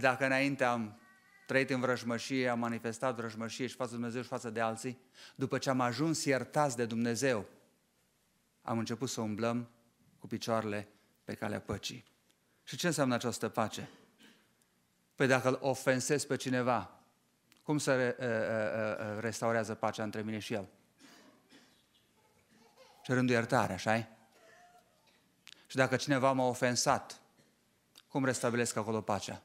Dacă înainte am trăit în vrăjmășie, am manifestat vrăjmășie și față de Dumnezeu și față de alții, după ce am ajuns iertați de Dumnezeu, am început să umblăm cu picioarele pe calea păcii. Și ce înseamnă această pace? Păi dacă îl ofensezi pe cineva, cum se re, uh, uh, restaurează pacea între mine și el? Cerându iertare, așa Și dacă cineva m-a ofensat, cum restabilesc acolo pacea?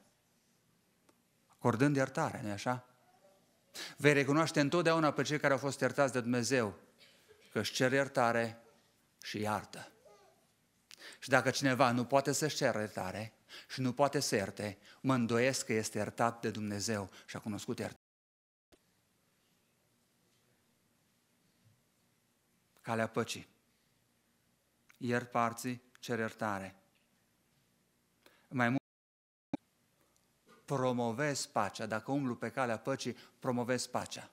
Acordând iertare, nu așa? Vei recunoaște întotdeauna pe cei care au fost iertați de Dumnezeu că își cer iertare și iartă. Și dacă cineva nu poate să-și ceră iertare și nu poate să ierte, mă îndoiesc că este iertat de Dumnezeu și a cunoscut iertare. Calea păcii. Iert parții, cer iertare. Mai mult, promovez pacea. Dacă umblu pe calea păcii, promovez pacea.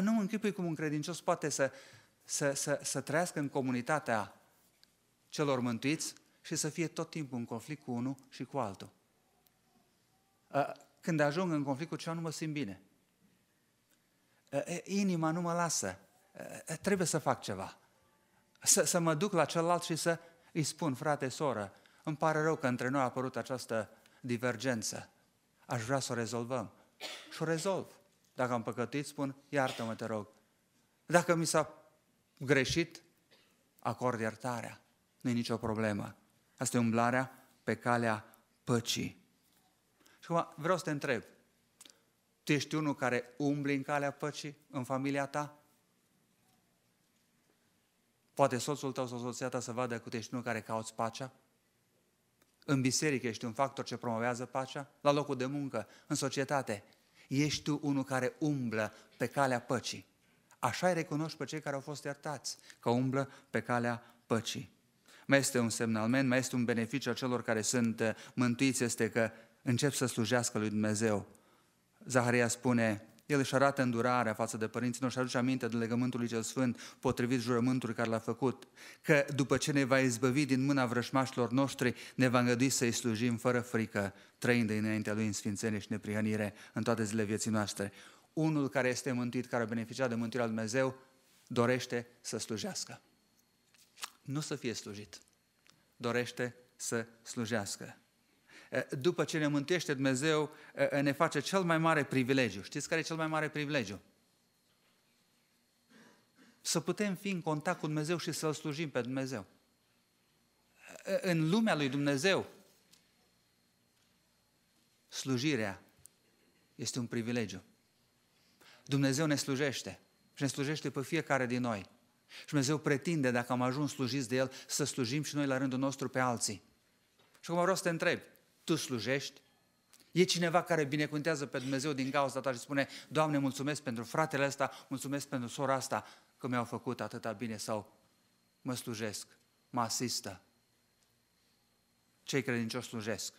Nu mă închipui cum un credincios poate să, să, să, să trăiască în comunitatea celor mântuiți și să fie tot timpul în conflict cu unul și cu altul. Când ajung în conflict cu ceva, nu mă simt bine. Inima nu mă lasă. Trebuie să fac ceva. Să, să mă duc la celălalt și să îi spun, frate, soră, îmi pare rău că între noi a apărut această divergență. Aș vrea să o rezolvăm. Și o rezolv. Dacă am păcătuit, spun, iartă-mă, te rog. Dacă mi s-a greșit, acord iertarea nu e nicio problemă. Asta e umblarea pe calea păcii. Și acum vreau să te întreb, tu ești unul care umbli în calea păcii în familia ta? Poate soțul tău sau soția ta să vadă că tu ești unul care cauți pacea? În biserică ești un factor ce promovează pacea? La locul de muncă, în societate, ești tu unul care umblă pe calea păcii. Așa îi recunoști pe cei care au fost iertați, că umblă pe calea păcii mai este un semnalment, mai este un beneficiu a celor care sunt uh, mântuiți, este că încep să slujească lui Dumnezeu. Zaharia spune, el își arată îndurarea față de părinții noștri, aduce aminte de legământul lui cel Sfânt, potrivit jurământului care l-a făcut, că după ce ne va izbăvi din mâna vrășmașilor noștri, ne va îngădui să-i slujim fără frică, trăind înaintea lui în sfințenie și neprihănire în toate zilele vieții noastre. unul care este mântuit, care a beneficiat de mântuirea lui Dumnezeu, dorește să slujească. Nu să fie slujit. Dorește să slujească. După ce ne mântuiește Dumnezeu, ne face cel mai mare privilegiu. Știți care e cel mai mare privilegiu? Să putem fi în contact cu Dumnezeu și să-L slujim pe Dumnezeu. În lumea lui Dumnezeu, slujirea este un privilegiu. Dumnezeu ne slujește și ne slujește pe fiecare din noi. Și Dumnezeu pretinde, dacă am ajuns slujiți de El, să slujim și noi la rândul nostru pe alții. Și acum vreau să te întreb, tu slujești? E cineva care binecuvântează pe Dumnezeu din cauza ta și spune, Doamne, mulțumesc pentru fratele ăsta, mulțumesc pentru sora asta că mi-au făcut atâta bine sau mă slujesc, mă asistă. Cei credincioși slujesc.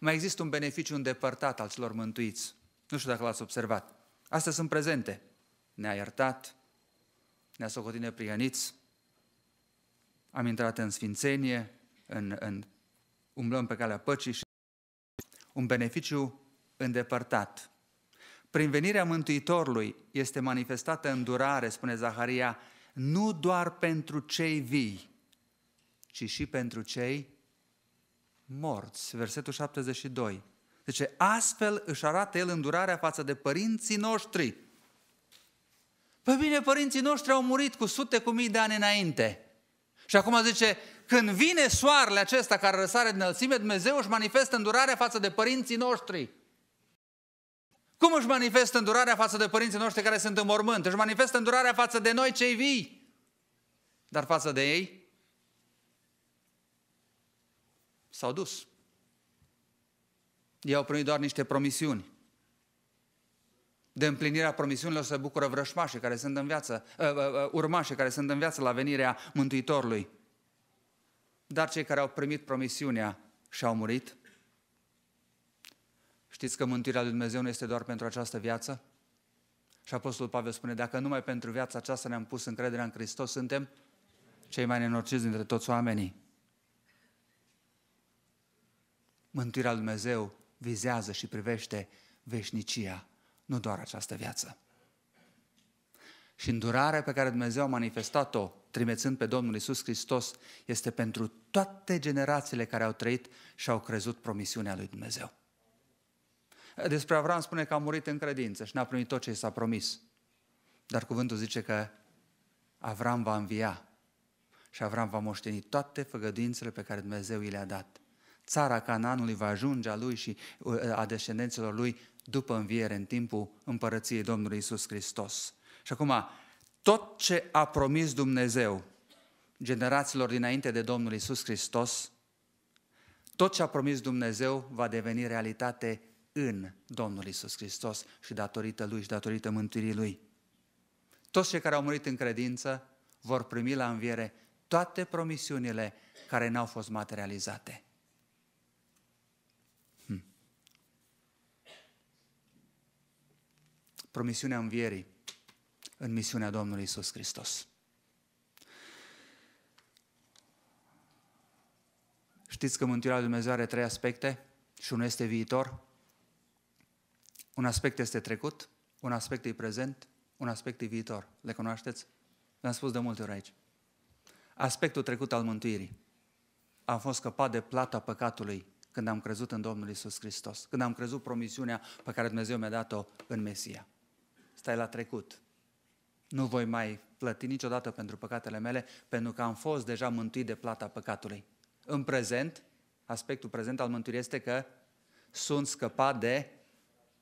Mai există un beneficiu îndepărtat al celor mântuiți. Nu știu dacă l-ați observat. Astea sunt prezente. Ne-a iertat, ne-a socotit neprihăniți, am intrat în sfințenie, în, în umblăm pe calea păcii și un beneficiu îndepărtat. Prin venirea Mântuitorului este manifestată îndurare, spune Zaharia, nu doar pentru cei vii, ci și pentru cei morți. Versetul 72. Deci astfel își arată el îndurarea față de părinții noștri. Păi bine, părinții noștri au murit cu sute cu mii de ani înainte. Și acum zice, când vine soarele acesta care răsare din înălțime, Dumnezeu își manifestă îndurarea față de părinții noștri. Cum își manifestă îndurarea față de părinții noștri care sunt în mormânt? Își manifestă îndurarea față de noi cei vii. Dar față de ei s-au dus. Ei au primit doar niște promisiuni. De împlinirea promisiunilor se bucură vrășmașii care sunt în viață, uh, uh, uh, urmașii care sunt în viață la venirea Mântuitorului. Dar cei care au primit promisiunea și au murit, știți că mântuirea lui Dumnezeu nu este doar pentru această viață? Și Apostolul Pavel spune, dacă numai pentru viața aceasta ne-am pus încrederea în Hristos, suntem cei mai nenorciți dintre toți oamenii. Mântuirea lui Dumnezeu vizează și privește veșnicia, nu doar această viață. Și îndurarea pe care Dumnezeu a manifestat-o, trimețând pe Domnul Isus Hristos, este pentru toate generațiile care au trăit și au crezut promisiunea lui Dumnezeu. Despre Avram spune că a murit în credință și n-a primit tot ce i s-a promis. Dar cuvântul zice că Avram va învia și Avram va moșteni toate făgăduințele pe care Dumnezeu i le-a dat. Țara Canaanului va ajunge a lui și uh, a descendenților lui după înviere, în timpul împărăției Domnului Isus Hristos. Și acum, tot ce a promis Dumnezeu generațiilor dinainte de Domnul Isus Hristos, tot ce a promis Dumnezeu va deveni realitate în Domnul Isus Hristos și datorită Lui și datorită mântuirii Lui. Toți cei care au murit în credință vor primi la înviere toate promisiunile care n-au fost materializate. Promisiunea învierii în misiunea Domnului Isus Hristos. Știți că mântuirea lui Dumnezeu are trei aspecte și unul este viitor, un aspect este trecut, un aspect e prezent, un aspect e viitor. Le cunoașteți? Le-am spus de multe ori aici. Aspectul trecut al mântuirii. Am fost scăpat de plata păcatului când am crezut în Domnul Isus Hristos, când am crezut promisiunea pe care Dumnezeu mi-a dat-o în Mesia. Stai la trecut. Nu voi mai plăti niciodată pentru păcatele mele, pentru că am fost deja mântuit de plata păcatului. În prezent, aspectul prezent al mântuirii este că sunt scăpat de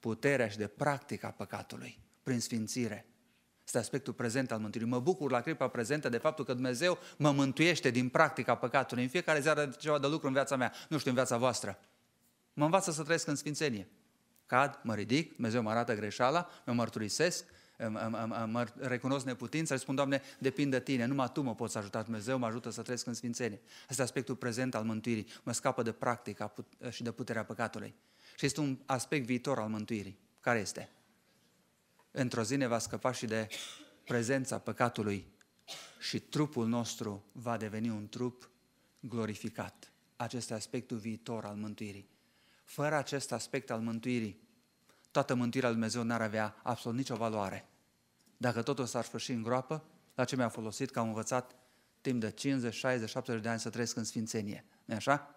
puterea și de practica păcatului prin sfințire. Este aspectul prezent al mântuirii. Mă bucur la clipa prezentă de faptul că Dumnezeu mă mântuiește din practica păcatului. În fiecare zi are ceva de lucru în viața mea, nu știu, în viața voastră. Mă învață să trăiesc în sfințenie. Cad, mă ridic, Dumnezeu mă arată greșeala, mă mărturisesc, mă recunosc neputința și spun, Doamne, depinde de Tine, numai Tu mă poți ajuta, Dumnezeu mă ajută să trăiesc în sfințenie. Asta e aspectul prezent al mântuirii, mă scapă de practica și de puterea păcatului. Și este un aspect viitor al mântuirii. Care este? Într-o zi ne va scăpa și de prezența păcatului și trupul nostru va deveni un trup glorificat. Acesta este aspectul viitor al mântuirii. Fără acest aspect al mântuirii, toată mântuirea lui Dumnezeu n-ar avea absolut nicio valoare. Dacă totul s-ar sfârși în groapă, la ce mi-a folosit că am învățat timp de 50, 60, 70 de ani să trăiesc în sfințenie. nu așa?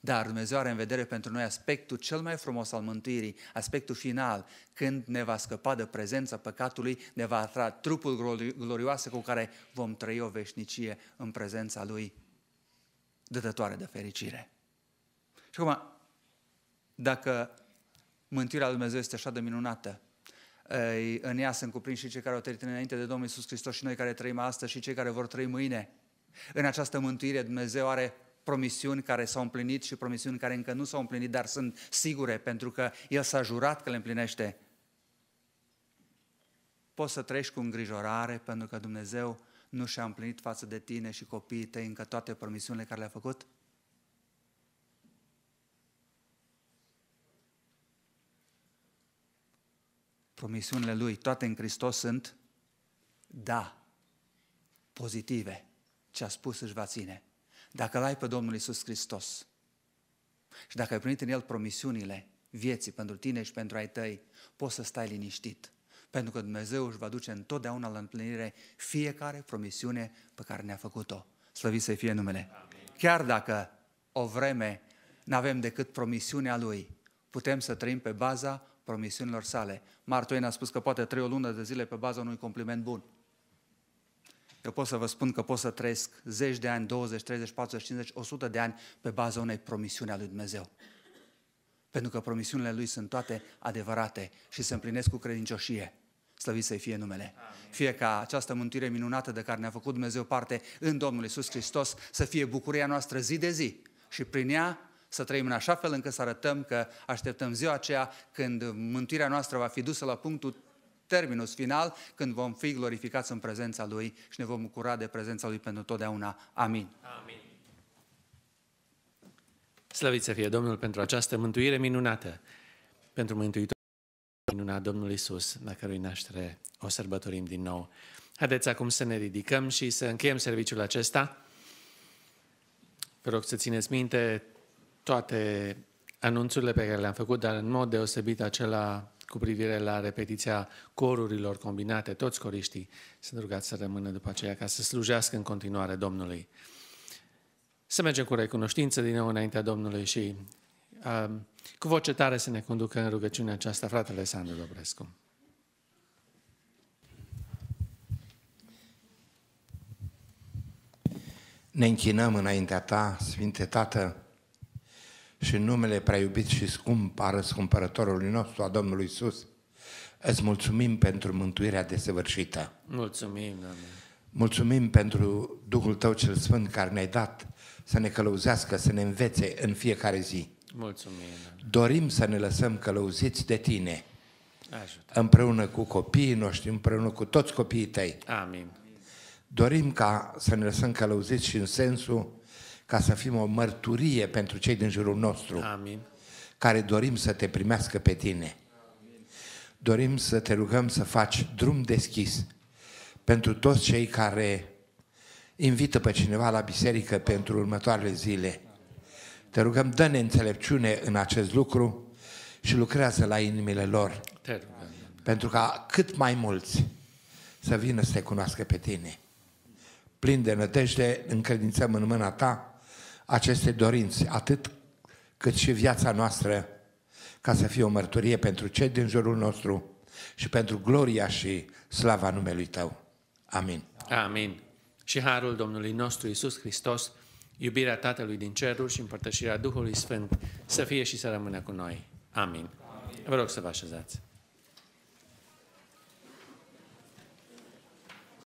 Dar Dumnezeu are în vedere pentru noi aspectul cel mai frumos al mântuirii, aspectul final, când ne va scăpa de prezența păcatului, ne va atra trupul glorioase cu care vom trăi o veșnicie în prezența Lui, dătătoare de fericire. Și acum, dacă mântuirea lui Dumnezeu este așa de minunată, în ea sunt cuprinși și cei care au trăit înainte de Domnul Iisus Hristos și noi care trăim astăzi și cei care vor trăi mâine. În această mântuire Dumnezeu are promisiuni care s-au împlinit și promisiuni care încă nu s-au împlinit, dar sunt sigure pentru că El s-a jurat că le împlinește. Poți să trăiești cu îngrijorare pentru că Dumnezeu nu și-a împlinit față de tine și copiii tăi încă toate promisiunile care le-a făcut? Promisiunile Lui, toate în Hristos sunt da, pozitive. Ce a spus își va ține. Dacă l-ai pe Domnul Isus Hristos și dacă ai primit în El promisiunile vieții pentru tine și pentru ai tăi, poți să stai liniștit. Pentru că Dumnezeu își va duce întotdeauna la împlinire fiecare promisiune pe care ne-a făcut-o. Slăvit să fie numele. Amin. Chiar dacă o vreme nu avem decât promisiunea Lui, putem să trăim pe baza promisiunilor sale. Mark Twain a spus că poate trăi o lună de zile pe baza unui compliment bun. Eu pot să vă spun că pot să trăiesc zeci de ani, 20, 30, 40, 50, 100 de ani pe baza unei promisiuni a lui Dumnezeu. Pentru că promisiunile lui sunt toate adevărate și se împlinesc cu credincioșie. Slăvit să-i fie numele. Amin. Fie ca această mântuire minunată de care ne-a făcut Dumnezeu parte în Domnul Isus Hristos să fie bucuria noastră zi de zi și prin ea să trăim în așa fel încât să arătăm că așteptăm ziua aceea când mântuirea noastră va fi dusă la punctul terminus final, când vom fi glorificați în prezența Lui și ne vom bucura de prezența Lui pentru totdeauna. Amin. Amin. Slăvit să fie Domnul pentru această mântuire minunată, pentru mântuitorul minunat Domnul Isus, la cărui naștere o sărbătorim din nou. Haideți acum să ne ridicăm și să încheiem serviciul acesta. Vă rog să țineți minte toate anunțurile pe care le-am făcut, dar în mod deosebit acela cu privire la repetiția corurilor combinate, toți coriștii sunt rugați să rămână după aceea ca să slujească în continuare Domnului. Să mergem cu recunoștință din nou înaintea Domnului și uh, cu voce tare să ne conducă în rugăciunea aceasta fratele Sandu Dobrescu. Ne închinăm înaintea Ta, Sfinte Tată, și în numele prea iubit și scump a răscumpărătorului nostru, a Domnului Isus, îți mulțumim pentru mântuirea desăvârșită. Mulțumim, Doamne. Mulțumim pentru Duhul Tău cel Sfânt care ne-ai dat să ne călăuzească, să ne învețe în fiecare zi. Mulțumim. Doamne. Dorim să ne lăsăm călăuziți de Tine. Ajută. Împreună cu copiii noștri, împreună cu toți copiii Tăi. Amin. Dorim ca să ne lăsăm călăuziți și în sensul ca să fim o mărturie pentru cei din jurul nostru, Amin. care dorim să te primească pe tine. Dorim să te rugăm să faci drum deschis pentru toți cei care invită pe cineva la biserică pentru următoarele zile. Te rugăm, dă-ne înțelepciune în acest lucru și lucrează la inimile lor. Te rugăm. Pentru ca cât mai mulți să vină să te cunoască pe tine. Plin de nădejde, încredințăm în mâna ta aceste dorințe, atât cât și viața noastră, ca să fie o mărturie pentru cei din jurul nostru și pentru gloria și slava numelui Tău. Amin. Amin. Și harul Domnului nostru Isus Hristos, iubirea Tatălui din ceruri și împărtășirea Duhului Sfânt să fie și să rămână cu noi. Amin. Amin. Vă rog să vă așezați.